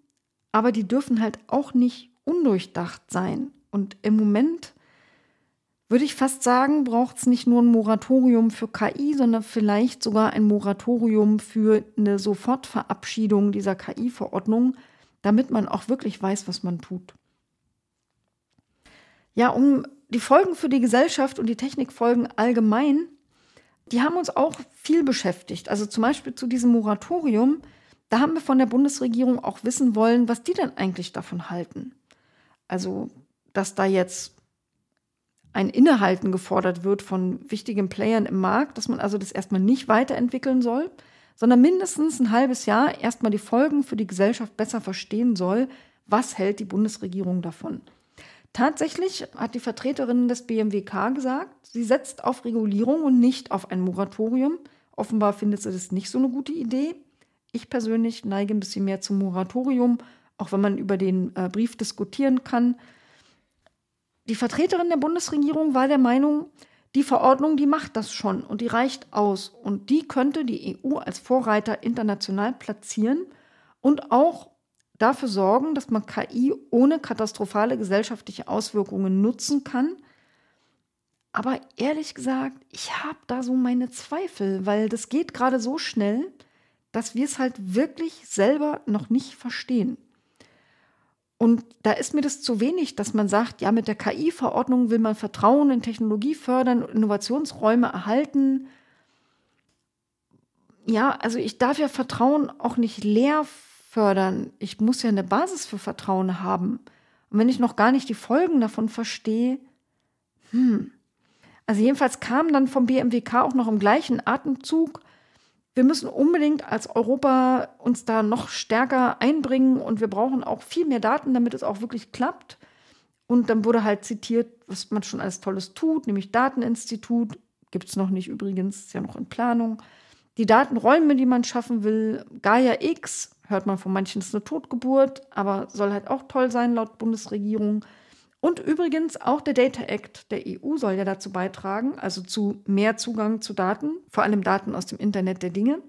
aber die dürfen halt auch nicht undurchdacht sein. Und im Moment würde ich fast sagen, braucht es nicht nur ein Moratorium für KI, sondern vielleicht sogar ein Moratorium für eine Sofortverabschiedung dieser KI-Verordnung, damit man auch wirklich weiß, was man tut. Ja, um die Folgen für die Gesellschaft und die Technikfolgen allgemein, die haben uns auch viel beschäftigt. Also zum Beispiel zu diesem Moratorium, da haben wir von der Bundesregierung auch wissen wollen, was die denn eigentlich davon halten. Also, dass da jetzt ein Innehalten gefordert wird von wichtigen Playern im Markt, dass man also das erstmal nicht weiterentwickeln soll, sondern mindestens ein halbes Jahr erstmal die Folgen für die Gesellschaft besser verstehen soll, was hält die Bundesregierung davon. Tatsächlich hat die Vertreterin des BMWK gesagt, sie setzt auf Regulierung und nicht auf ein Moratorium. Offenbar findet sie das nicht so eine gute Idee. Ich persönlich neige ein bisschen mehr zum Moratorium, auch wenn man über den äh, Brief diskutieren kann. Die Vertreterin der Bundesregierung war der Meinung, die Verordnung, die macht das schon und die reicht aus. Und die könnte die EU als Vorreiter international platzieren und auch dafür sorgen, dass man KI ohne katastrophale gesellschaftliche Auswirkungen nutzen kann. Aber ehrlich gesagt, ich habe da so meine Zweifel, weil das geht gerade so schnell, dass wir es halt wirklich selber noch nicht verstehen. Und da ist mir das zu wenig, dass man sagt, ja, mit der KI-Verordnung will man Vertrauen in Technologie fördern, Innovationsräume erhalten. Ja, also ich darf ja Vertrauen auch nicht leer fördern. Ich muss ja eine Basis für Vertrauen haben. Und wenn ich noch gar nicht die Folgen davon verstehe, hm. Also jedenfalls kam dann vom BMWK auch noch im gleichen Atemzug, wir müssen unbedingt als Europa uns da noch stärker einbringen und wir brauchen auch viel mehr Daten, damit es auch wirklich klappt. Und dann wurde halt zitiert, was man schon alles Tolles tut, nämlich Dateninstitut, gibt es noch nicht übrigens, ist ja noch in Planung. Die Datenräume, die man schaffen will, Gaia X, hört man von manchen, ist eine Totgeburt, aber soll halt auch toll sein laut Bundesregierung. Und übrigens auch der Data Act der EU soll ja dazu beitragen, also zu mehr Zugang zu Daten, vor allem Daten aus dem Internet der Dinge.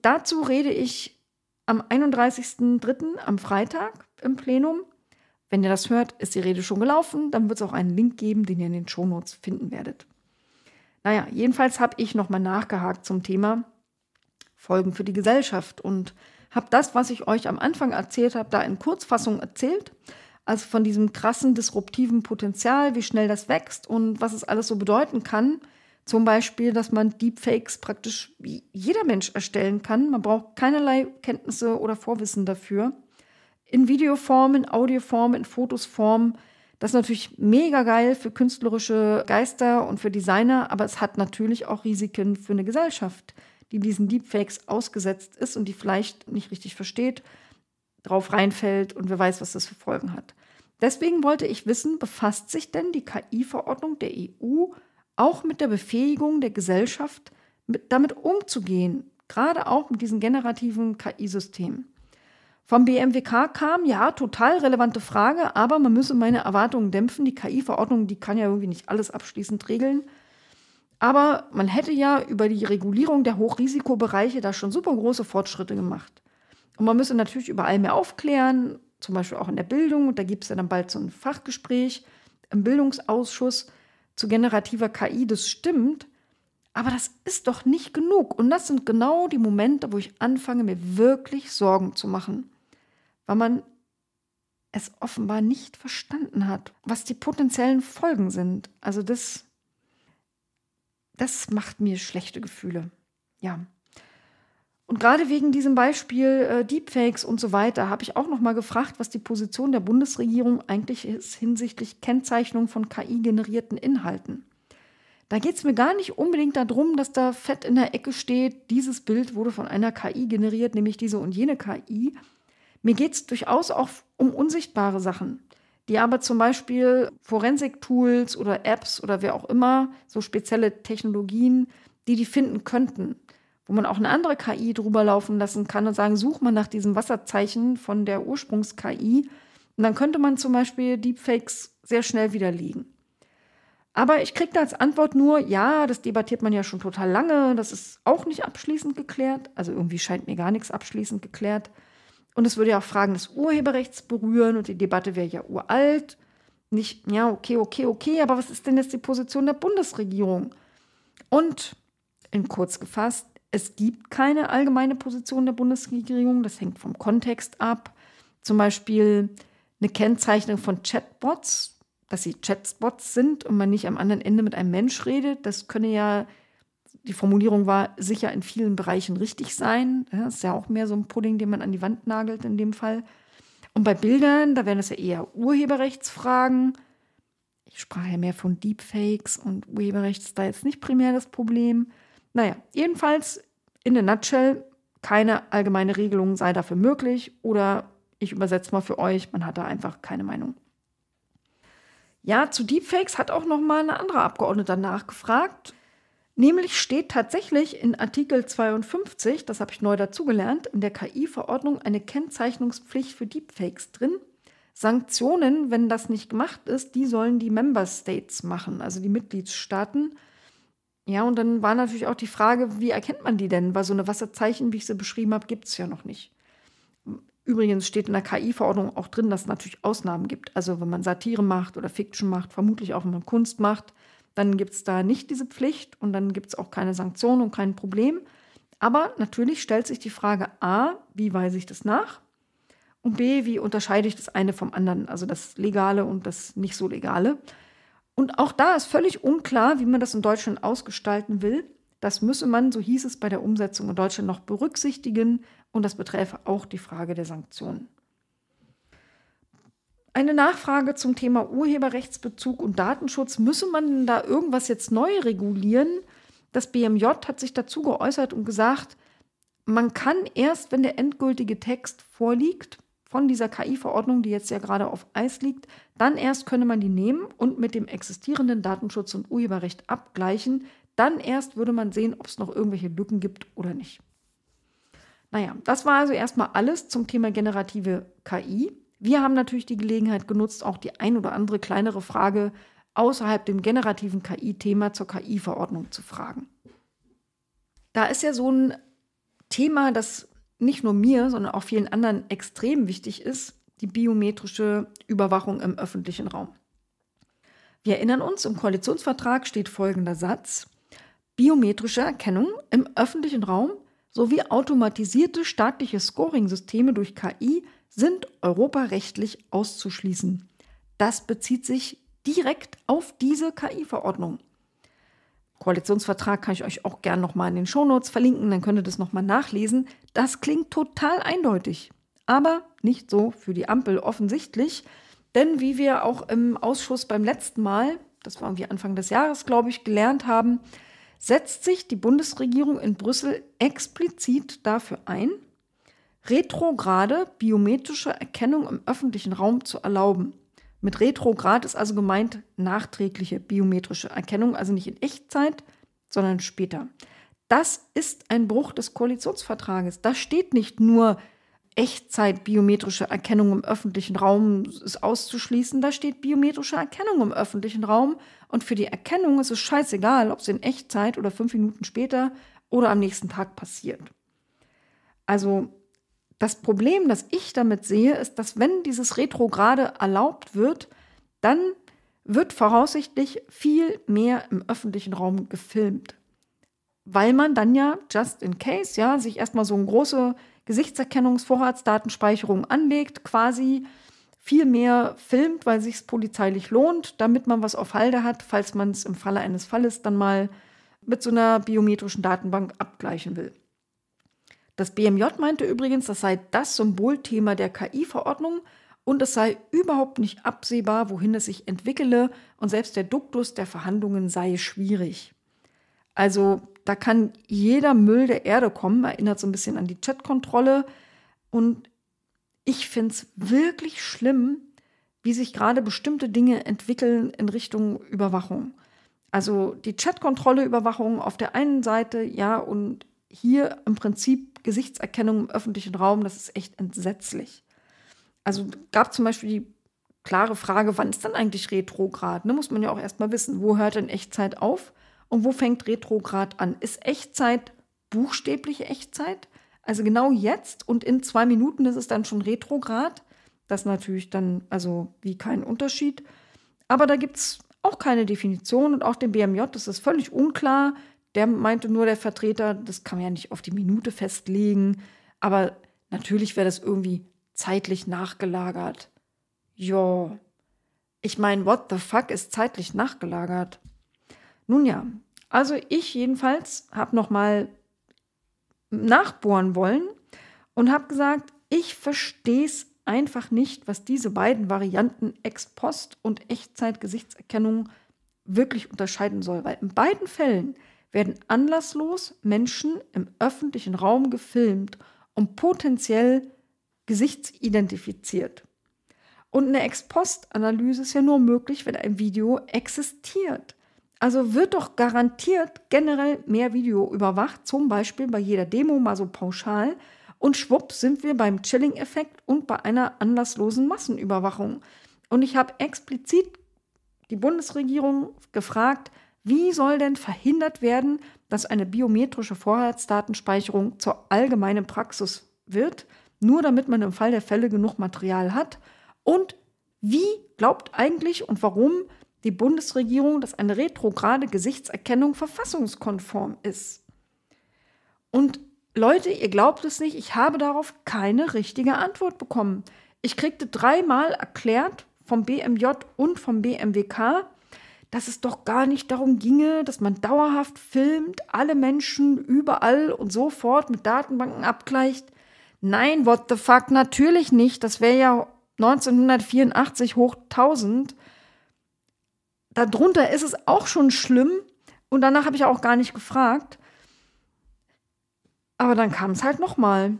Dazu rede ich am 31.03. am Freitag im Plenum. Wenn ihr das hört, ist die Rede schon gelaufen. Dann wird es auch einen Link geben, den ihr in den Shownotes finden werdet. Naja, jedenfalls habe ich nochmal nachgehakt zum Thema Folgen für die Gesellschaft und habe das, was ich euch am Anfang erzählt habe, da in Kurzfassung erzählt. Also von diesem krassen disruptiven Potenzial, wie schnell das wächst und was es alles so bedeuten kann. Zum Beispiel, dass man Deepfakes praktisch wie jeder Mensch erstellen kann. Man braucht keinerlei Kenntnisse oder Vorwissen dafür. In Videoform, in Audioform, in Fotosform. Das ist natürlich mega geil für künstlerische Geister und für Designer, aber es hat natürlich auch Risiken für eine Gesellschaft, die diesen Deepfakes ausgesetzt ist und die vielleicht nicht richtig versteht drauf reinfällt und wer weiß, was das für Folgen hat. Deswegen wollte ich wissen, befasst sich denn die KI-Verordnung der EU auch mit der Befähigung der Gesellschaft, mit, damit umzugehen, gerade auch mit diesen generativen KI-Systemen? Vom BMWK kam, ja, total relevante Frage, aber man müsse meine Erwartungen dämpfen. Die KI-Verordnung, die kann ja irgendwie nicht alles abschließend regeln. Aber man hätte ja über die Regulierung der Hochrisikobereiche da schon super große Fortschritte gemacht. Und man müsse natürlich überall mehr aufklären, zum Beispiel auch in der Bildung. Und da gibt es ja dann bald so ein Fachgespräch im Bildungsausschuss zu generativer KI. Das stimmt. Aber das ist doch nicht genug. Und das sind genau die Momente, wo ich anfange, mir wirklich Sorgen zu machen. Weil man es offenbar nicht verstanden hat, was die potenziellen Folgen sind. Also das, das macht mir schlechte Gefühle. Ja. Und gerade wegen diesem Beispiel äh, Deepfakes und so weiter habe ich auch noch mal gefragt, was die Position der Bundesregierung eigentlich ist hinsichtlich Kennzeichnung von KI-generierten Inhalten. Da geht es mir gar nicht unbedingt darum, dass da fett in der Ecke steht, dieses Bild wurde von einer KI generiert, nämlich diese und jene KI. Mir geht es durchaus auch um unsichtbare Sachen, die aber zum Beispiel Forensik-Tools oder Apps oder wer auch immer, so spezielle Technologien, die die finden könnten wo man auch eine andere KI drüber laufen lassen kann und sagen, such mal nach diesem Wasserzeichen von der Ursprungs-KI. Und dann könnte man zum Beispiel Deepfakes sehr schnell widerlegen. Aber ich kriege da als Antwort nur, ja, das debattiert man ja schon total lange, das ist auch nicht abschließend geklärt. Also irgendwie scheint mir gar nichts abschließend geklärt. Und es würde ja auch Fragen des Urheberrechts berühren und die Debatte wäre ja uralt. Nicht, ja, okay, okay, okay, aber was ist denn jetzt die Position der Bundesregierung? Und in kurz gefasst, es gibt keine allgemeine Position der Bundesregierung, das hängt vom Kontext ab. Zum Beispiel eine Kennzeichnung von Chatbots, dass sie Chatbots sind und man nicht am anderen Ende mit einem Mensch redet. Das könne ja, die Formulierung war sicher in vielen Bereichen richtig sein. Das ist ja auch mehr so ein Pudding, den man an die Wand nagelt in dem Fall. Und bei Bildern, da wären es ja eher Urheberrechtsfragen. Ich sprach ja mehr von Deepfakes und Urheberrecht ist da jetzt nicht primär das Problem. Naja, jedenfalls in a nutshell, keine allgemeine Regelung sei dafür möglich oder ich übersetze mal für euch, man hat da einfach keine Meinung. Ja, zu Deepfakes hat auch noch mal eine andere Abgeordnete nachgefragt. Nämlich steht tatsächlich in Artikel 52, das habe ich neu dazugelernt, in der KI-Verordnung eine Kennzeichnungspflicht für Deepfakes drin. Sanktionen, wenn das nicht gemacht ist, die sollen die Member States machen, also die Mitgliedstaaten. Ja, und dann war natürlich auch die Frage, wie erkennt man die denn? Weil so eine Wasserzeichen, wie ich sie beschrieben habe, gibt es ja noch nicht. Übrigens steht in der KI-Verordnung auch drin, dass es natürlich Ausnahmen gibt. Also wenn man Satire macht oder Fiction macht, vermutlich auch wenn man Kunst macht, dann gibt es da nicht diese Pflicht und dann gibt es auch keine Sanktionen und kein Problem. Aber natürlich stellt sich die Frage A, wie weise ich das nach? Und B, wie unterscheide ich das eine vom anderen, also das Legale und das nicht so Legale. Und auch da ist völlig unklar, wie man das in Deutschland ausgestalten will. Das müsse man, so hieß es bei der Umsetzung in Deutschland, noch berücksichtigen und das beträfe auch die Frage der Sanktionen. Eine Nachfrage zum Thema Urheberrechtsbezug und Datenschutz. Müsse man da irgendwas jetzt neu regulieren? Das BMJ hat sich dazu geäußert und gesagt, man kann erst, wenn der endgültige Text vorliegt, von dieser KI-Verordnung, die jetzt ja gerade auf Eis liegt, dann erst könne man die nehmen und mit dem existierenden Datenschutz und Urheberrecht abgleichen. Dann erst würde man sehen, ob es noch irgendwelche Lücken gibt oder nicht. Naja, das war also erstmal alles zum Thema generative KI. Wir haben natürlich die Gelegenheit genutzt, auch die ein oder andere kleinere Frage außerhalb dem generativen KI-Thema zur KI-Verordnung zu fragen. Da ist ja so ein Thema, das nicht nur mir, sondern auch vielen anderen extrem wichtig ist, die biometrische Überwachung im öffentlichen Raum. Wir erinnern uns, im Koalitionsvertrag steht folgender Satz. Biometrische Erkennung im öffentlichen Raum sowie automatisierte staatliche Scoring-Systeme durch KI sind europarechtlich auszuschließen. Das bezieht sich direkt auf diese KI-Verordnung. Koalitionsvertrag kann ich euch auch gerne nochmal in den Shownotes verlinken, dann könnt ihr das nochmal nachlesen. Das klingt total eindeutig, aber nicht so für die Ampel offensichtlich. Denn wie wir auch im Ausschuss beim letzten Mal, das war irgendwie Anfang des Jahres, glaube ich, gelernt haben, setzt sich die Bundesregierung in Brüssel explizit dafür ein, retrograde biometrische Erkennung im öffentlichen Raum zu erlauben. Mit retrograd ist also gemeint nachträgliche biometrische Erkennung, also nicht in Echtzeit, sondern später. Das ist ein Bruch des Koalitionsvertrages. Da steht nicht nur Echtzeit biometrische Erkennung im öffentlichen Raum ist auszuschließen, da steht biometrische Erkennung im öffentlichen Raum und für die Erkennung ist es scheißegal, ob es in Echtzeit oder fünf Minuten später oder am nächsten Tag passiert. Also das Problem, das ich damit sehe, ist, dass wenn dieses Retrograde erlaubt wird, dann wird voraussichtlich viel mehr im öffentlichen Raum gefilmt. Weil man dann ja, just in case, ja, sich erstmal so eine große Gesichtserkennungsvorratsdatenspeicherung anlegt, quasi viel mehr filmt, weil sich polizeilich lohnt, damit man was auf Halde hat, falls man es im Falle eines Falles dann mal mit so einer biometrischen Datenbank abgleichen will. Das BMJ meinte übrigens, das sei das Symbolthema der KI-Verordnung und es sei überhaupt nicht absehbar, wohin es sich entwickele und selbst der Duktus der Verhandlungen sei schwierig. Also da kann jeder Müll der Erde kommen, erinnert so ein bisschen an die Chatkontrolle und ich finde es wirklich schlimm, wie sich gerade bestimmte Dinge entwickeln in Richtung Überwachung. Also die Chatkontrolle, Überwachung auf der einen Seite, ja, und hier im Prinzip Gesichtserkennung im öffentlichen Raum, das ist echt entsetzlich. Also gab zum Beispiel die klare Frage, wann ist dann eigentlich Retrograd? Ne, muss man ja auch erstmal wissen, wo hört denn Echtzeit auf und wo fängt Retrograd an? Ist Echtzeit buchstäbliche Echtzeit? Also genau jetzt und in zwei Minuten ist es dann schon Retrograd. Das natürlich dann also wie kein Unterschied. Aber da gibt es auch keine Definition und auch dem BMJ das ist völlig unklar, der meinte nur, der Vertreter, das kann man ja nicht auf die Minute festlegen, aber natürlich wäre das irgendwie zeitlich nachgelagert. Ja, ich meine, what the fuck ist zeitlich nachgelagert? Nun ja, also ich jedenfalls habe noch mal nachbohren wollen und habe gesagt, ich verstehe es einfach nicht, was diese beiden Varianten Ex-Post und Echtzeit-Gesichtserkennung wirklich unterscheiden soll, weil in beiden Fällen werden anlasslos Menschen im öffentlichen Raum gefilmt und potenziell gesichtsidentifiziert. Und eine Ex-Post-Analyse ist ja nur möglich, wenn ein Video existiert. Also wird doch garantiert generell mehr Video überwacht, zum Beispiel bei jeder Demo mal so pauschal. Und schwupps sind wir beim Chilling-Effekt und bei einer anlasslosen Massenüberwachung. Und ich habe explizit die Bundesregierung gefragt, wie soll denn verhindert werden, dass eine biometrische Vorratsdatenspeicherung zur allgemeinen Praxis wird, nur damit man im Fall der Fälle genug Material hat? Und wie glaubt eigentlich und warum die Bundesregierung, dass eine retrograde Gesichtserkennung verfassungskonform ist? Und Leute, ihr glaubt es nicht, ich habe darauf keine richtige Antwort bekommen. Ich kriegte dreimal erklärt vom BMJ und vom BMWK, dass es doch gar nicht darum ginge, dass man dauerhaft filmt, alle Menschen überall und sofort mit Datenbanken abgleicht. Nein, what the fuck, natürlich nicht. Das wäre ja 1984 hoch 1000. Darunter ist es auch schon schlimm. Und danach habe ich auch gar nicht gefragt. Aber dann kam es halt nochmal.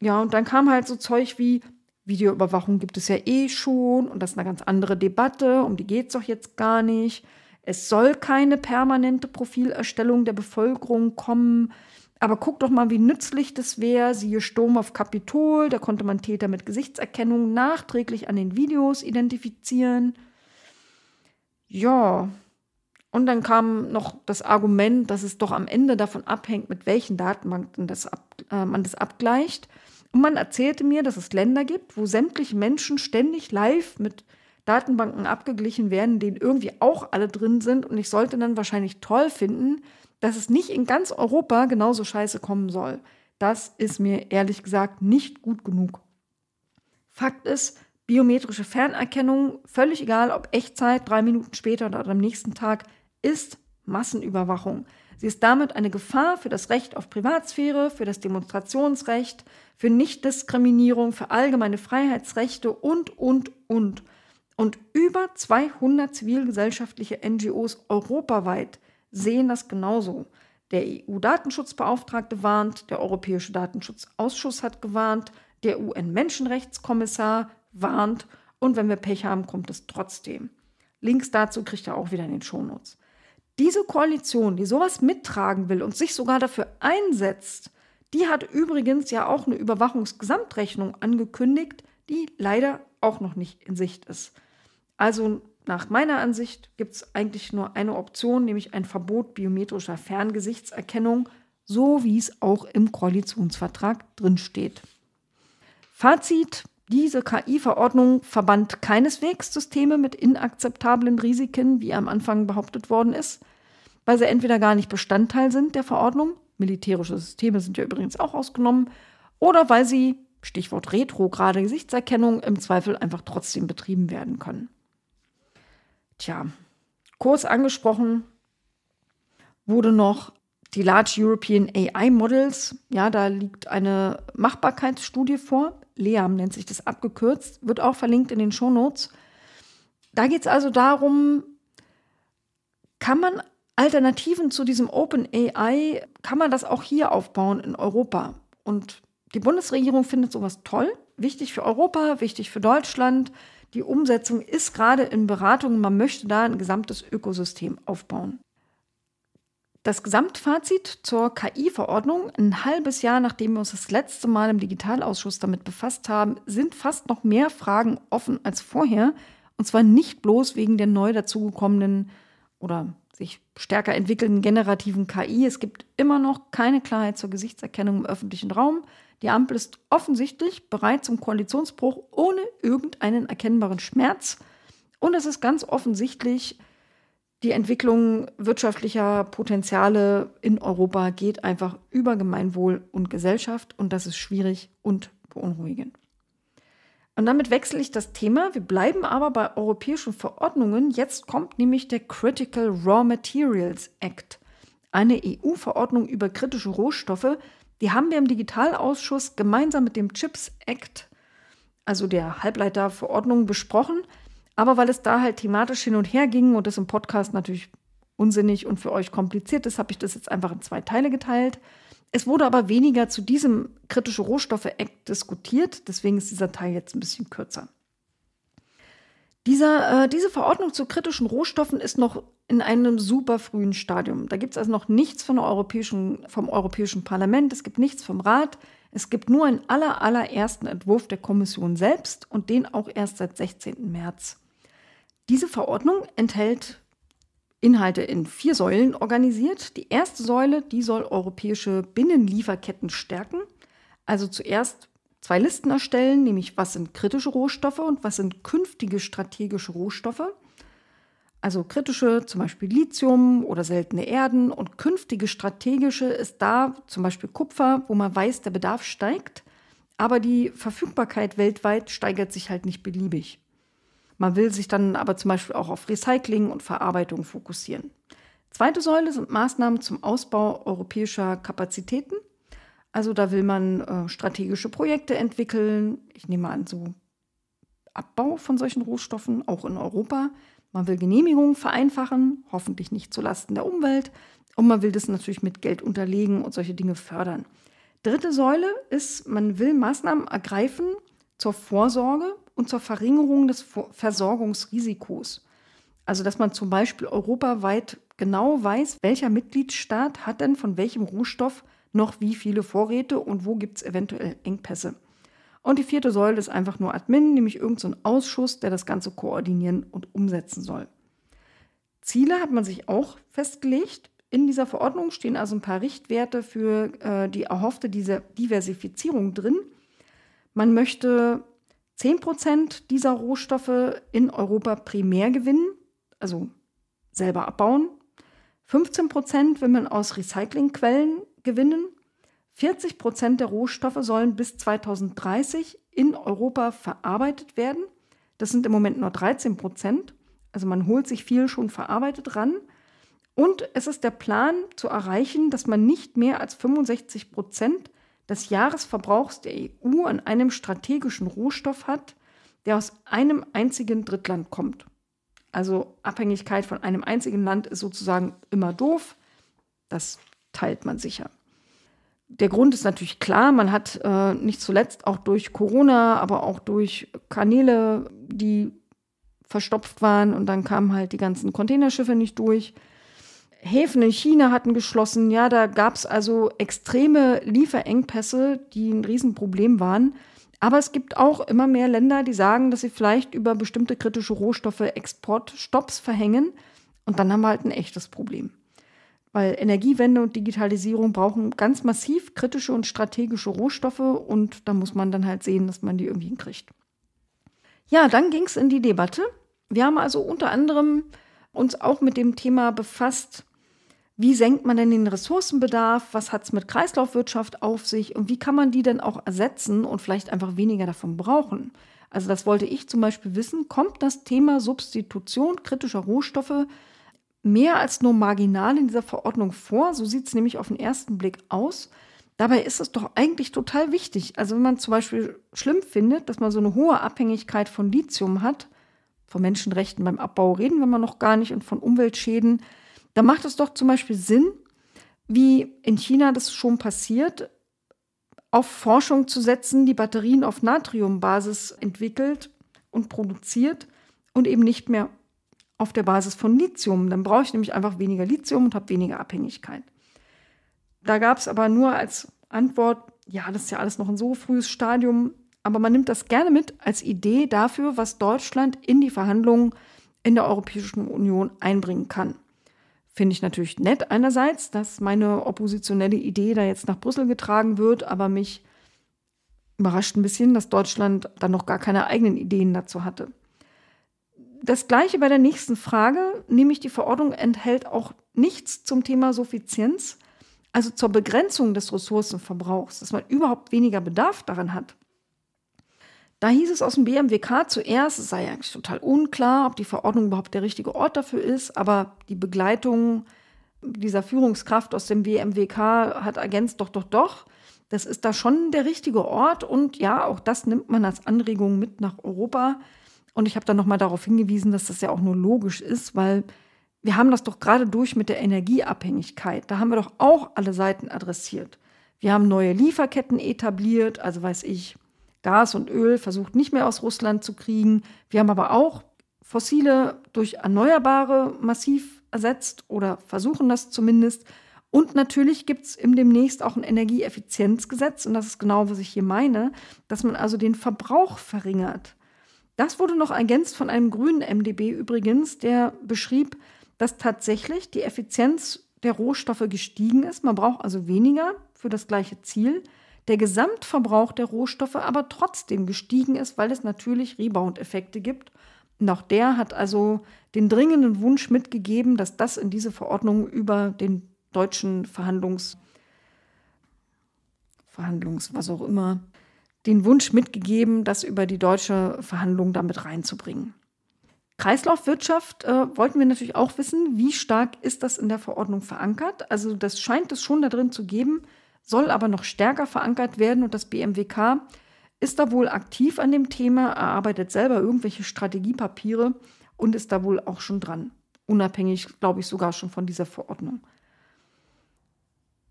Ja, und dann kam halt so Zeug wie, Videoüberwachung gibt es ja eh schon und das ist eine ganz andere Debatte, um die geht es doch jetzt gar nicht. Es soll keine permanente Profilerstellung der Bevölkerung kommen. Aber guck doch mal, wie nützlich das wäre. Siehe Sturm auf Kapitol, da konnte man Täter mit Gesichtserkennung nachträglich an den Videos identifizieren. Ja, und dann kam noch das Argument, dass es doch am Ende davon abhängt, mit welchen Datenbanken das ab, äh, man das abgleicht. Und man erzählte mir, dass es Länder gibt, wo sämtliche Menschen ständig live mit Datenbanken abgeglichen werden, denen irgendwie auch alle drin sind. Und ich sollte dann wahrscheinlich toll finden, dass es nicht in ganz Europa genauso scheiße kommen soll. Das ist mir ehrlich gesagt nicht gut genug. Fakt ist, biometrische Fernerkennung, völlig egal ob Echtzeit, drei Minuten später oder am nächsten Tag, ist Massenüberwachung. Sie ist damit eine Gefahr für das Recht auf Privatsphäre, für das Demonstrationsrecht, für Nichtdiskriminierung, für allgemeine Freiheitsrechte und, und, und. Und über 200 zivilgesellschaftliche NGOs europaweit sehen das genauso. Der EU-Datenschutzbeauftragte warnt, der Europäische Datenschutzausschuss hat gewarnt, der UN-Menschenrechtskommissar warnt und wenn wir Pech haben, kommt es trotzdem. Links dazu kriegt ihr auch wieder in den Shownotes. Diese Koalition, die sowas mittragen will und sich sogar dafür einsetzt, die hat übrigens ja auch eine Überwachungsgesamtrechnung angekündigt, die leider auch noch nicht in Sicht ist. Also nach meiner Ansicht gibt es eigentlich nur eine Option, nämlich ein Verbot biometrischer Ferngesichtserkennung, so wie es auch im Koalitionsvertrag drinsteht. Fazit, diese KI-Verordnung verband keineswegs Systeme mit inakzeptablen Risiken, wie am Anfang behauptet worden ist, weil sie entweder gar nicht Bestandteil sind der Verordnung, militärische Systeme sind ja übrigens auch ausgenommen, oder weil sie, Stichwort retrograde Gesichtserkennung, im Zweifel einfach trotzdem betrieben werden können. Tja, kurz angesprochen wurde noch die Large European AI Models. Ja, da liegt eine Machbarkeitsstudie vor. LEAM nennt sich das abgekürzt, wird auch verlinkt in den Shownotes. Da geht es also darum, kann man Alternativen zu diesem Open AI, kann man das auch hier aufbauen in Europa? Und die Bundesregierung findet sowas toll, wichtig für Europa, wichtig für Deutschland. Die Umsetzung ist gerade in Beratung. Man möchte da ein gesamtes Ökosystem aufbauen. Das Gesamtfazit zur KI-Verordnung, ein halbes Jahr nachdem wir uns das letzte Mal im Digitalausschuss damit befasst haben, sind fast noch mehr Fragen offen als vorher. Und zwar nicht bloß wegen der neu dazugekommenen oder sich stärker entwickelnden generativen KI. Es gibt immer noch keine Klarheit zur Gesichtserkennung im öffentlichen Raum. Die Ampel ist offensichtlich bereit zum Koalitionsbruch ohne irgendeinen erkennbaren Schmerz. Und es ist ganz offensichtlich, die Entwicklung wirtschaftlicher Potenziale in Europa geht einfach über Gemeinwohl und Gesellschaft und das ist schwierig und beunruhigend. Und damit wechsle ich das Thema. Wir bleiben aber bei europäischen Verordnungen. Jetzt kommt nämlich der Critical Raw Materials Act, eine EU-Verordnung über kritische Rohstoffe. Die haben wir im Digitalausschuss gemeinsam mit dem Chips Act, also der Halbleiterverordnung, besprochen. Aber weil es da halt thematisch hin und her ging und das im Podcast natürlich unsinnig und für euch kompliziert ist, habe ich das jetzt einfach in zwei Teile geteilt. Es wurde aber weniger zu diesem kritische Rohstoffe-Act diskutiert, deswegen ist dieser Teil jetzt ein bisschen kürzer. Dieser, äh, diese Verordnung zu kritischen Rohstoffen ist noch in einem super frühen Stadium. Da gibt es also noch nichts von europäischen, vom Europäischen Parlament, es gibt nichts vom Rat, es gibt nur einen aller, allerersten Entwurf der Kommission selbst und den auch erst seit 16. März. Diese Verordnung enthält Inhalte in vier Säulen organisiert. Die erste Säule, die soll europäische Binnenlieferketten stärken. Also zuerst zwei Listen erstellen, nämlich was sind kritische Rohstoffe und was sind künftige strategische Rohstoffe. Also kritische, zum Beispiel Lithium oder seltene Erden und künftige strategische ist da zum Beispiel Kupfer, wo man weiß, der Bedarf steigt, aber die Verfügbarkeit weltweit steigert sich halt nicht beliebig. Man will sich dann aber zum Beispiel auch auf Recycling und Verarbeitung fokussieren. Zweite Säule sind Maßnahmen zum Ausbau europäischer Kapazitäten. Also da will man äh, strategische Projekte entwickeln. Ich nehme an, so Abbau von solchen Rohstoffen, auch in Europa. Man will Genehmigungen vereinfachen, hoffentlich nicht zulasten der Umwelt. Und man will das natürlich mit Geld unterlegen und solche Dinge fördern. Dritte Säule ist, man will Maßnahmen ergreifen zur Vorsorge und zur Verringerung des Versorgungsrisikos. Also dass man zum Beispiel europaweit genau weiß, welcher Mitgliedstaat hat denn von welchem Rohstoff noch wie viele Vorräte und wo gibt es eventuell Engpässe. Und die vierte Säule ist einfach nur Admin, nämlich irgendein so Ausschuss, der das Ganze koordinieren und umsetzen soll. Ziele hat man sich auch festgelegt. In dieser Verordnung stehen also ein paar Richtwerte für äh, die erhoffte Diversifizierung drin. Man möchte 10 Prozent dieser Rohstoffe in Europa primär gewinnen, also selber abbauen. 15 Prozent will man aus Recyclingquellen gewinnen 40 Prozent der Rohstoffe sollen bis 2030 in Europa verarbeitet werden. Das sind im Moment nur 13 Prozent. Also man holt sich viel schon verarbeitet ran. Und es ist der Plan zu erreichen, dass man nicht mehr als 65 Prozent des Jahresverbrauchs der EU an einem strategischen Rohstoff hat, der aus einem einzigen Drittland kommt. Also Abhängigkeit von einem einzigen Land ist sozusagen immer doof. Das teilt man sicher der Grund ist natürlich klar, man hat äh, nicht zuletzt auch durch Corona, aber auch durch Kanäle, die verstopft waren und dann kamen halt die ganzen Containerschiffe nicht durch. Häfen in China hatten geschlossen, ja, da gab es also extreme Lieferengpässe, die ein Riesenproblem waren. Aber es gibt auch immer mehr Länder, die sagen, dass sie vielleicht über bestimmte kritische Rohstoffe Exportstopps verhängen. Und dann haben wir halt ein echtes Problem weil Energiewende und Digitalisierung brauchen ganz massiv kritische und strategische Rohstoffe und da muss man dann halt sehen, dass man die irgendwie hinkriegt. Ja, dann ging es in die Debatte. Wir haben also unter anderem uns auch mit dem Thema befasst, wie senkt man denn den Ressourcenbedarf, was hat es mit Kreislaufwirtschaft auf sich und wie kann man die denn auch ersetzen und vielleicht einfach weniger davon brauchen. Also das wollte ich zum Beispiel wissen, kommt das Thema Substitution kritischer Rohstoffe mehr als nur marginal in dieser Verordnung vor. So sieht es nämlich auf den ersten Blick aus. Dabei ist es doch eigentlich total wichtig. Also wenn man zum Beispiel schlimm findet, dass man so eine hohe Abhängigkeit von Lithium hat, von Menschenrechten beim Abbau reden wir noch gar nicht und von Umweltschäden, dann macht es doch zum Beispiel Sinn, wie in China das schon passiert, auf Forschung zu setzen, die Batterien auf Natriumbasis entwickelt und produziert und eben nicht mehr auf der Basis von Lithium. Dann brauche ich nämlich einfach weniger Lithium und habe weniger Abhängigkeit. Da gab es aber nur als Antwort, ja, das ist ja alles noch ein so frühes Stadium, aber man nimmt das gerne mit als Idee dafür, was Deutschland in die Verhandlungen in der Europäischen Union einbringen kann. Finde ich natürlich nett einerseits, dass meine oppositionelle Idee da jetzt nach Brüssel getragen wird, aber mich überrascht ein bisschen, dass Deutschland dann noch gar keine eigenen Ideen dazu hatte das gleiche bei der nächsten Frage, nämlich die Verordnung enthält auch nichts zum Thema Suffizienz, also zur Begrenzung des Ressourcenverbrauchs, dass man überhaupt weniger Bedarf daran hat. Da hieß es aus dem BMWK zuerst, es sei eigentlich total unklar, ob die Verordnung überhaupt der richtige Ort dafür ist, aber die Begleitung dieser Führungskraft aus dem BMWK hat ergänzt, doch, doch, doch, das ist da schon der richtige Ort und ja, auch das nimmt man als Anregung mit nach Europa. Und ich habe dann nochmal darauf hingewiesen, dass das ja auch nur logisch ist, weil wir haben das doch gerade durch mit der Energieabhängigkeit. Da haben wir doch auch alle Seiten adressiert. Wir haben neue Lieferketten etabliert, also weiß ich, Gas und Öl versucht nicht mehr aus Russland zu kriegen. Wir haben aber auch fossile durch Erneuerbare massiv ersetzt oder versuchen das zumindest. Und natürlich gibt es demnächst auch ein Energieeffizienzgesetz. Und das ist genau, was ich hier meine, dass man also den Verbrauch verringert. Das wurde noch ergänzt von einem grünen MDB übrigens, der beschrieb, dass tatsächlich die Effizienz der Rohstoffe gestiegen ist. Man braucht also weniger für das gleiche Ziel. Der Gesamtverbrauch der Rohstoffe aber trotzdem gestiegen ist, weil es natürlich Rebound-Effekte gibt. Und auch der hat also den dringenden Wunsch mitgegeben, dass das in diese Verordnung über den deutschen Verhandlungs, Verhandlungs, was auch immer, den Wunsch mitgegeben, das über die deutsche Verhandlung damit reinzubringen. Kreislaufwirtschaft äh, wollten wir natürlich auch wissen, wie stark ist das in der Verordnung verankert. Also das scheint es schon da drin zu geben, soll aber noch stärker verankert werden und das BMWK ist da wohl aktiv an dem Thema, erarbeitet selber irgendwelche Strategiepapiere und ist da wohl auch schon dran. Unabhängig, glaube ich, sogar schon von dieser Verordnung.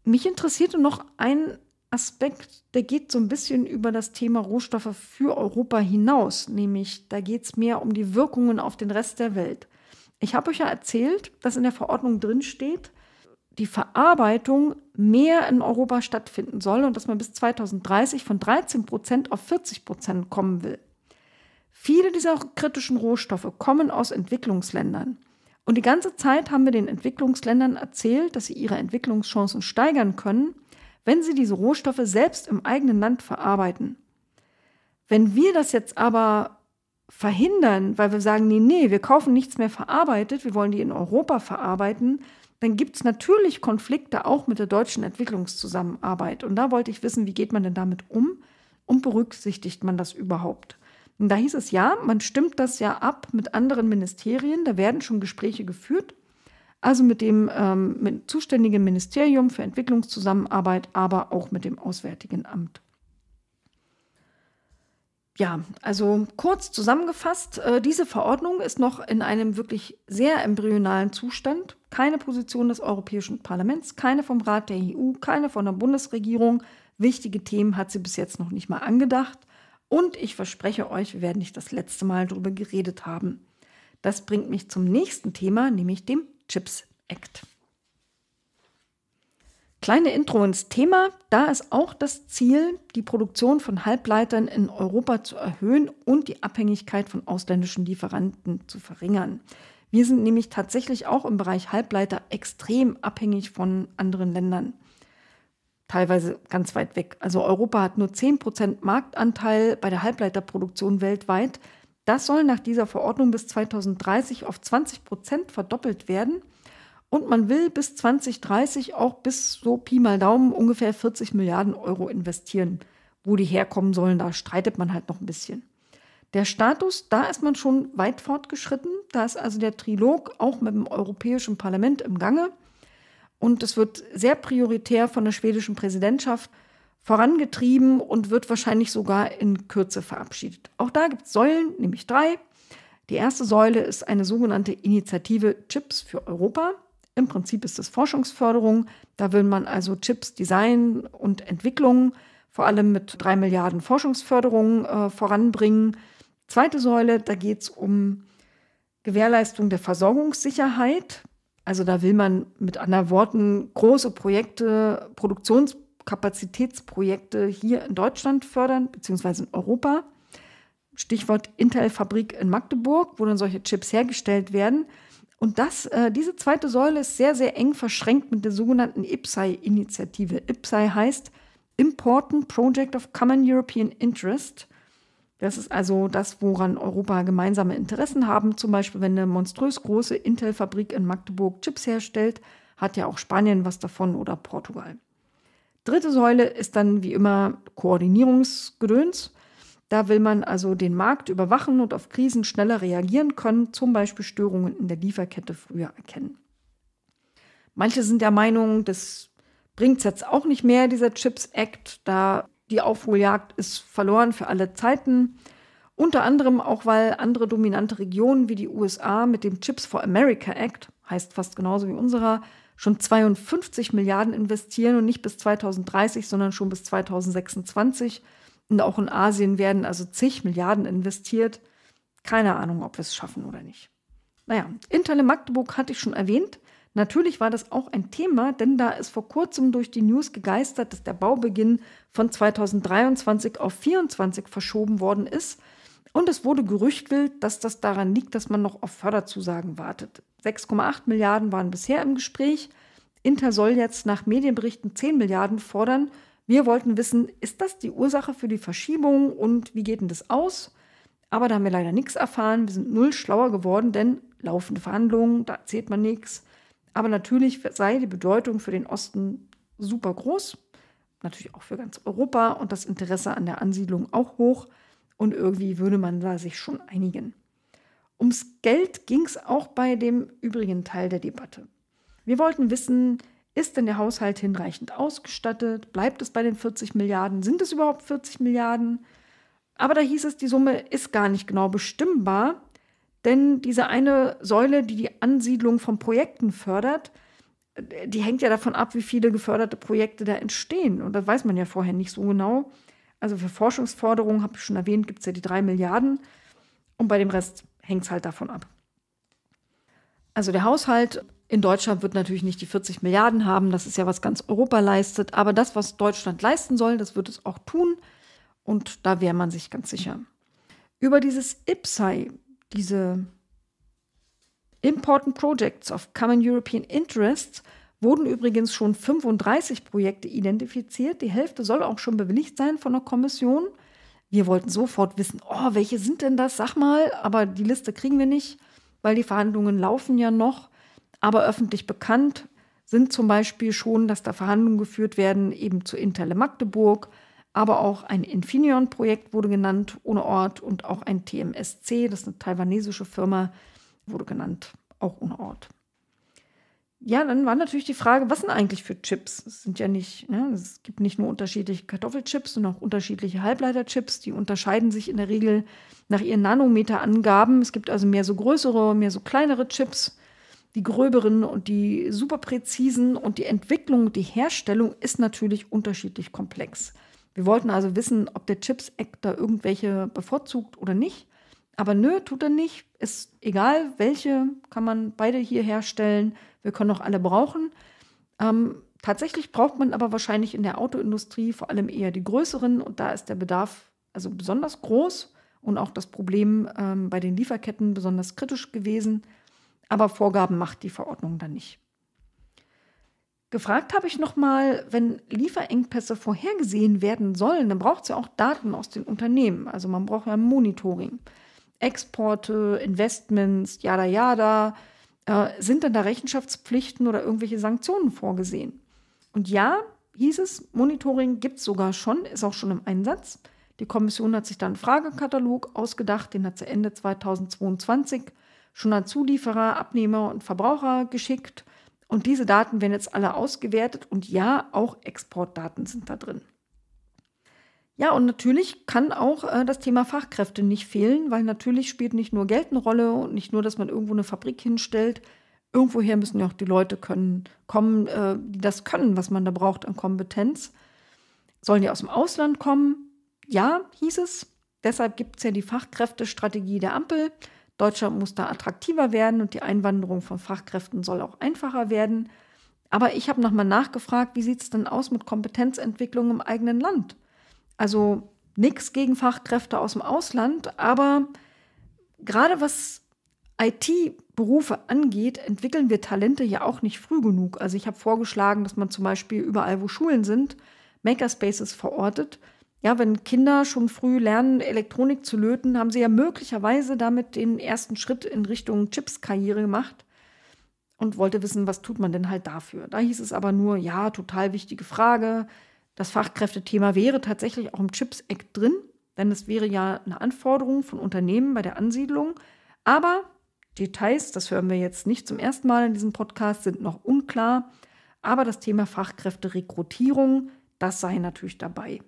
Mich interessierte noch ein Aspekt, der geht so ein bisschen über das Thema Rohstoffe für Europa hinaus, nämlich da geht es mehr um die Wirkungen auf den Rest der Welt. Ich habe euch ja erzählt, dass in der Verordnung drin steht, die Verarbeitung mehr in Europa stattfinden soll und dass man bis 2030 von 13 Prozent auf 40 Prozent kommen will. Viele dieser kritischen Rohstoffe kommen aus Entwicklungsländern. Und die ganze Zeit haben wir den Entwicklungsländern erzählt, dass sie ihre Entwicklungschancen steigern können, wenn sie diese Rohstoffe selbst im eigenen Land verarbeiten. Wenn wir das jetzt aber verhindern, weil wir sagen, nee, nee, wir kaufen nichts mehr verarbeitet, wir wollen die in Europa verarbeiten, dann gibt es natürlich Konflikte auch mit der deutschen Entwicklungszusammenarbeit. Und da wollte ich wissen, wie geht man denn damit um und berücksichtigt man das überhaupt? Und da hieß es ja, man stimmt das ja ab mit anderen Ministerien, da werden schon Gespräche geführt also mit dem ähm, mit zuständigen Ministerium für Entwicklungszusammenarbeit, aber auch mit dem Auswärtigen Amt. Ja, also kurz zusammengefasst, äh, diese Verordnung ist noch in einem wirklich sehr embryonalen Zustand. Keine Position des Europäischen Parlaments, keine vom Rat der EU, keine von der Bundesregierung. Wichtige Themen hat sie bis jetzt noch nicht mal angedacht. Und ich verspreche euch, wir werden nicht das letzte Mal darüber geredet haben. Das bringt mich zum nächsten Thema, nämlich dem Chips Act. Kleine Intro ins Thema. Da ist auch das Ziel, die Produktion von Halbleitern in Europa zu erhöhen und die Abhängigkeit von ausländischen Lieferanten zu verringern. Wir sind nämlich tatsächlich auch im Bereich Halbleiter extrem abhängig von anderen Ländern. Teilweise ganz weit weg. Also Europa hat nur 10% Marktanteil bei der Halbleiterproduktion weltweit. Das soll nach dieser Verordnung bis 2030 auf 20 Prozent verdoppelt werden. Und man will bis 2030 auch bis so Pi mal Daumen ungefähr 40 Milliarden Euro investieren. Wo die herkommen sollen, da streitet man halt noch ein bisschen. Der Status, da ist man schon weit fortgeschritten. Da ist also der Trilog auch mit dem Europäischen Parlament im Gange. Und es wird sehr prioritär von der schwedischen Präsidentschaft vorangetrieben und wird wahrscheinlich sogar in Kürze verabschiedet. Auch da gibt es Säulen, nämlich drei. Die erste Säule ist eine sogenannte Initiative Chips für Europa. Im Prinzip ist es Forschungsförderung. Da will man also Chips Design und Entwicklung vor allem mit drei Milliarden Forschungsförderung äh, voranbringen. Zweite Säule, da geht es um Gewährleistung der Versorgungssicherheit. Also da will man mit anderen Worten große Projekte, Produktionsprojekte, Kapazitätsprojekte hier in Deutschland fördern, beziehungsweise in Europa. Stichwort Intel-Fabrik in Magdeburg, wo dann solche Chips hergestellt werden. Und das, äh, diese zweite Säule ist sehr, sehr eng verschränkt mit der sogenannten IPSAI-Initiative. IPSAI heißt Important Project of Common European Interest. Das ist also das, woran Europa gemeinsame Interessen haben. Zum Beispiel, wenn eine monströs große Intel-Fabrik in Magdeburg Chips herstellt, hat ja auch Spanien was davon oder Portugal. Dritte Säule ist dann wie immer Koordinierungsgedöns. Da will man also den Markt überwachen und auf Krisen schneller reagieren können, zum Beispiel Störungen in der Lieferkette früher erkennen. Manche sind der Meinung, das bringt es jetzt auch nicht mehr, dieser Chips Act, da die Aufholjagd ist verloren für alle Zeiten. Unter anderem auch, weil andere dominante Regionen wie die USA mit dem Chips for America Act, heißt fast genauso wie unserer, schon 52 Milliarden investieren und nicht bis 2030, sondern schon bis 2026. Und auch in Asien werden also zig Milliarden investiert. Keine Ahnung, ob wir es schaffen oder nicht. Naja, Intel in Magdeburg hatte ich schon erwähnt. Natürlich war das auch ein Thema, denn da ist vor kurzem durch die News gegeistert, dass der Baubeginn von 2023 auf 2024 verschoben worden ist. Und es wurde gerüchtelt, dass das daran liegt, dass man noch auf Förderzusagen wartet. 6,8 Milliarden waren bisher im Gespräch. Inter soll jetzt nach Medienberichten 10 Milliarden fordern. Wir wollten wissen, ist das die Ursache für die Verschiebung und wie geht denn das aus? Aber da haben wir leider nichts erfahren. Wir sind null schlauer geworden, denn laufende Verhandlungen, da erzählt man nichts. Aber natürlich sei die Bedeutung für den Osten super groß, natürlich auch für ganz Europa und das Interesse an der Ansiedlung auch hoch. Und irgendwie würde man da sich schon einigen. Ums Geld ging es auch bei dem übrigen Teil der Debatte. Wir wollten wissen, ist denn der Haushalt hinreichend ausgestattet? Bleibt es bei den 40 Milliarden? Sind es überhaupt 40 Milliarden? Aber da hieß es, die Summe ist gar nicht genau bestimmbar, denn diese eine Säule, die die Ansiedlung von Projekten fördert, die hängt ja davon ab, wie viele geförderte Projekte da entstehen. Und das weiß man ja vorher nicht so genau. Also für Forschungsforderungen, habe ich schon erwähnt, gibt es ja die drei Milliarden. Und bei dem Rest hängt es halt davon ab. Also der Haushalt in Deutschland wird natürlich nicht die 40 Milliarden haben, das ist ja was ganz Europa leistet, aber das, was Deutschland leisten soll, das wird es auch tun und da wäre man sich ganz sicher. Über dieses IPSAI, diese Important Projects of Common European Interests, wurden übrigens schon 35 Projekte identifiziert. Die Hälfte soll auch schon bewilligt sein von der Kommission. Wir wollten sofort wissen, oh, welche sind denn das? Sag mal, aber die Liste kriegen wir nicht, weil die Verhandlungen laufen ja noch. Aber öffentlich bekannt sind zum Beispiel schon, dass da Verhandlungen geführt werden, eben zu Interle Magdeburg, aber auch ein Infineon-Projekt wurde genannt, ohne Ort, und auch ein TMSC, das ist eine taiwanesische Firma, wurde genannt, auch ohne Ort. Ja, dann war natürlich die Frage, was sind eigentlich für Chips? Es sind ja nicht, ne, es gibt nicht nur unterschiedliche Kartoffelchips, sondern auch unterschiedliche Halbleiterchips. Die unterscheiden sich in der Regel nach ihren Nanometerangaben. Es gibt also mehr so größere, mehr so kleinere Chips die gröberen und die super präzisen und die Entwicklung, die Herstellung ist natürlich unterschiedlich komplex. Wir wollten also wissen, ob der Chips Act da irgendwelche bevorzugt oder nicht. Aber nö, tut er nicht. Ist egal, welche kann man beide hier herstellen. Wir können auch alle brauchen. Ähm, tatsächlich braucht man aber wahrscheinlich in der Autoindustrie vor allem eher die größeren und da ist der Bedarf also besonders groß und auch das Problem ähm, bei den Lieferketten besonders kritisch gewesen aber Vorgaben macht die Verordnung dann nicht. Gefragt habe ich nochmal, wenn Lieferengpässe vorhergesehen werden sollen, dann braucht es ja auch Daten aus den Unternehmen. Also man braucht ja Monitoring. Exporte, Investments, jada jada. Äh, sind denn da Rechenschaftspflichten oder irgendwelche Sanktionen vorgesehen? Und ja, hieß es, Monitoring gibt es sogar schon, ist auch schon im Einsatz. Die Kommission hat sich dann einen Fragekatalog ausgedacht, den hat sie Ende 2022 schon an Zulieferer, Abnehmer und Verbraucher geschickt. Und diese Daten werden jetzt alle ausgewertet und ja, auch Exportdaten sind da drin. Ja, und natürlich kann auch äh, das Thema Fachkräfte nicht fehlen, weil natürlich spielt nicht nur Geld eine Rolle und nicht nur, dass man irgendwo eine Fabrik hinstellt. Irgendwoher müssen ja auch die Leute können, kommen, äh, die das können, was man da braucht an Kompetenz. Sollen die aus dem Ausland kommen? Ja, hieß es. Deshalb gibt es ja die Fachkräftestrategie der Ampel. Deutschland muss da attraktiver werden und die Einwanderung von Fachkräften soll auch einfacher werden. Aber ich habe nochmal nachgefragt, wie sieht es denn aus mit Kompetenzentwicklung im eigenen Land? Also nichts gegen Fachkräfte aus dem Ausland, aber gerade was IT-Berufe angeht, entwickeln wir Talente ja auch nicht früh genug. Also ich habe vorgeschlagen, dass man zum Beispiel überall, wo Schulen sind, Makerspaces verortet, ja, wenn Kinder schon früh lernen, Elektronik zu löten, haben sie ja möglicherweise damit den ersten Schritt in Richtung Chips-Karriere gemacht und wollte wissen, was tut man denn halt dafür. Da hieß es aber nur, ja, total wichtige Frage. Das Fachkräftethema wäre tatsächlich auch im Chips-Act drin, denn es wäre ja eine Anforderung von Unternehmen bei der Ansiedlung. Aber Details, das hören wir jetzt nicht zum ersten Mal in diesem Podcast, sind noch unklar. Aber das Thema Fachkräfterekrutierung, das sei natürlich dabei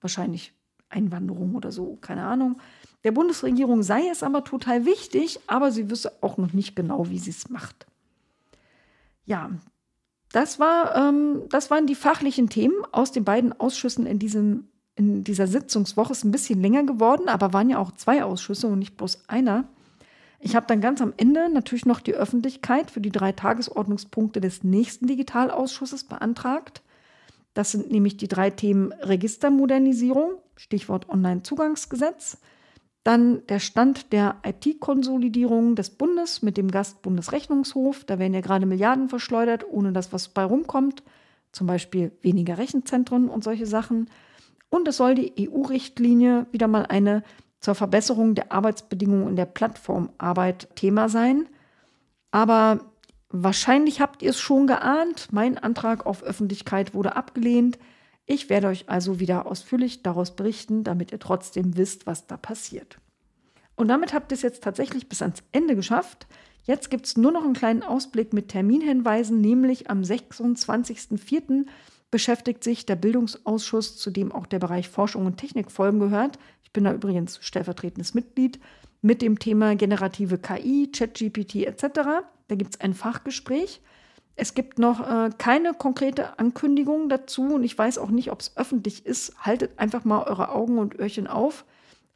wahrscheinlich Einwanderung oder so, keine Ahnung. Der Bundesregierung sei es aber total wichtig, aber sie wüsste auch noch nicht genau, wie sie es macht. Ja, das, war, ähm, das waren die fachlichen Themen aus den beiden Ausschüssen in, diesem, in dieser Sitzungswoche. Ist ein bisschen länger geworden, aber waren ja auch zwei Ausschüsse und nicht bloß einer. Ich habe dann ganz am Ende natürlich noch die Öffentlichkeit für die drei Tagesordnungspunkte des nächsten Digitalausschusses beantragt. Das sind nämlich die drei Themen Registermodernisierung, Stichwort Onlinezugangsgesetz, dann der Stand der IT-Konsolidierung des Bundes mit dem Gast Bundesrechnungshof. Da werden ja gerade Milliarden verschleudert, ohne dass was bei rumkommt. Zum Beispiel weniger Rechenzentren und solche Sachen. Und es soll die EU-Richtlinie wieder mal eine zur Verbesserung der Arbeitsbedingungen in der Plattformarbeit Thema sein. Aber wahrscheinlich habt ihr es schon geahnt, mein Antrag auf Öffentlichkeit wurde abgelehnt. Ich werde euch also wieder ausführlich daraus berichten, damit ihr trotzdem wisst, was da passiert. Und damit habt ihr es jetzt tatsächlich bis ans Ende geschafft. Jetzt gibt es nur noch einen kleinen Ausblick mit Terminhinweisen, nämlich am 26.04. beschäftigt sich der Bildungsausschuss, zu dem auch der Bereich Forschung und Technikfolgen gehört. Ich bin da übrigens stellvertretendes Mitglied mit dem Thema generative KI, ChatGPT etc. Da gibt es ein Fachgespräch. Es gibt noch äh, keine konkrete Ankündigung dazu und ich weiß auch nicht, ob es öffentlich ist. Haltet einfach mal eure Augen und Öhrchen auf.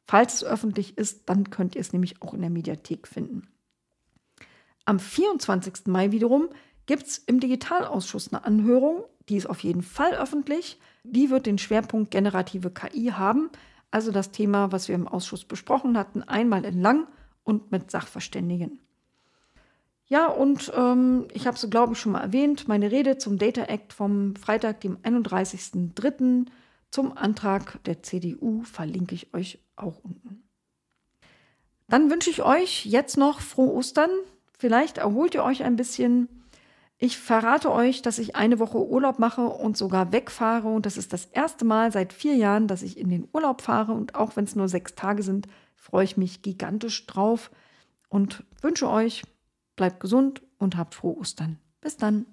Falls es öffentlich ist, dann könnt ihr es nämlich auch in der Mediathek finden. Am 24. Mai wiederum gibt es im Digitalausschuss eine Anhörung. Die ist auf jeden Fall öffentlich. Die wird den Schwerpunkt generative KI haben. Also das Thema, was wir im Ausschuss besprochen hatten, einmal in lang und mit Sachverständigen. Ja, und ähm, ich habe es, glaube ich, schon mal erwähnt, meine Rede zum Data Act vom Freitag, dem 31.03. zum Antrag der CDU verlinke ich euch auch unten. Dann wünsche ich euch jetzt noch frohe Ostern. Vielleicht erholt ihr euch ein bisschen. Ich verrate euch, dass ich eine Woche Urlaub mache und sogar wegfahre. Und das ist das erste Mal seit vier Jahren, dass ich in den Urlaub fahre. Und auch wenn es nur sechs Tage sind, freue ich mich gigantisch drauf und wünsche euch Bleibt gesund und habt frohe Ostern. Bis dann.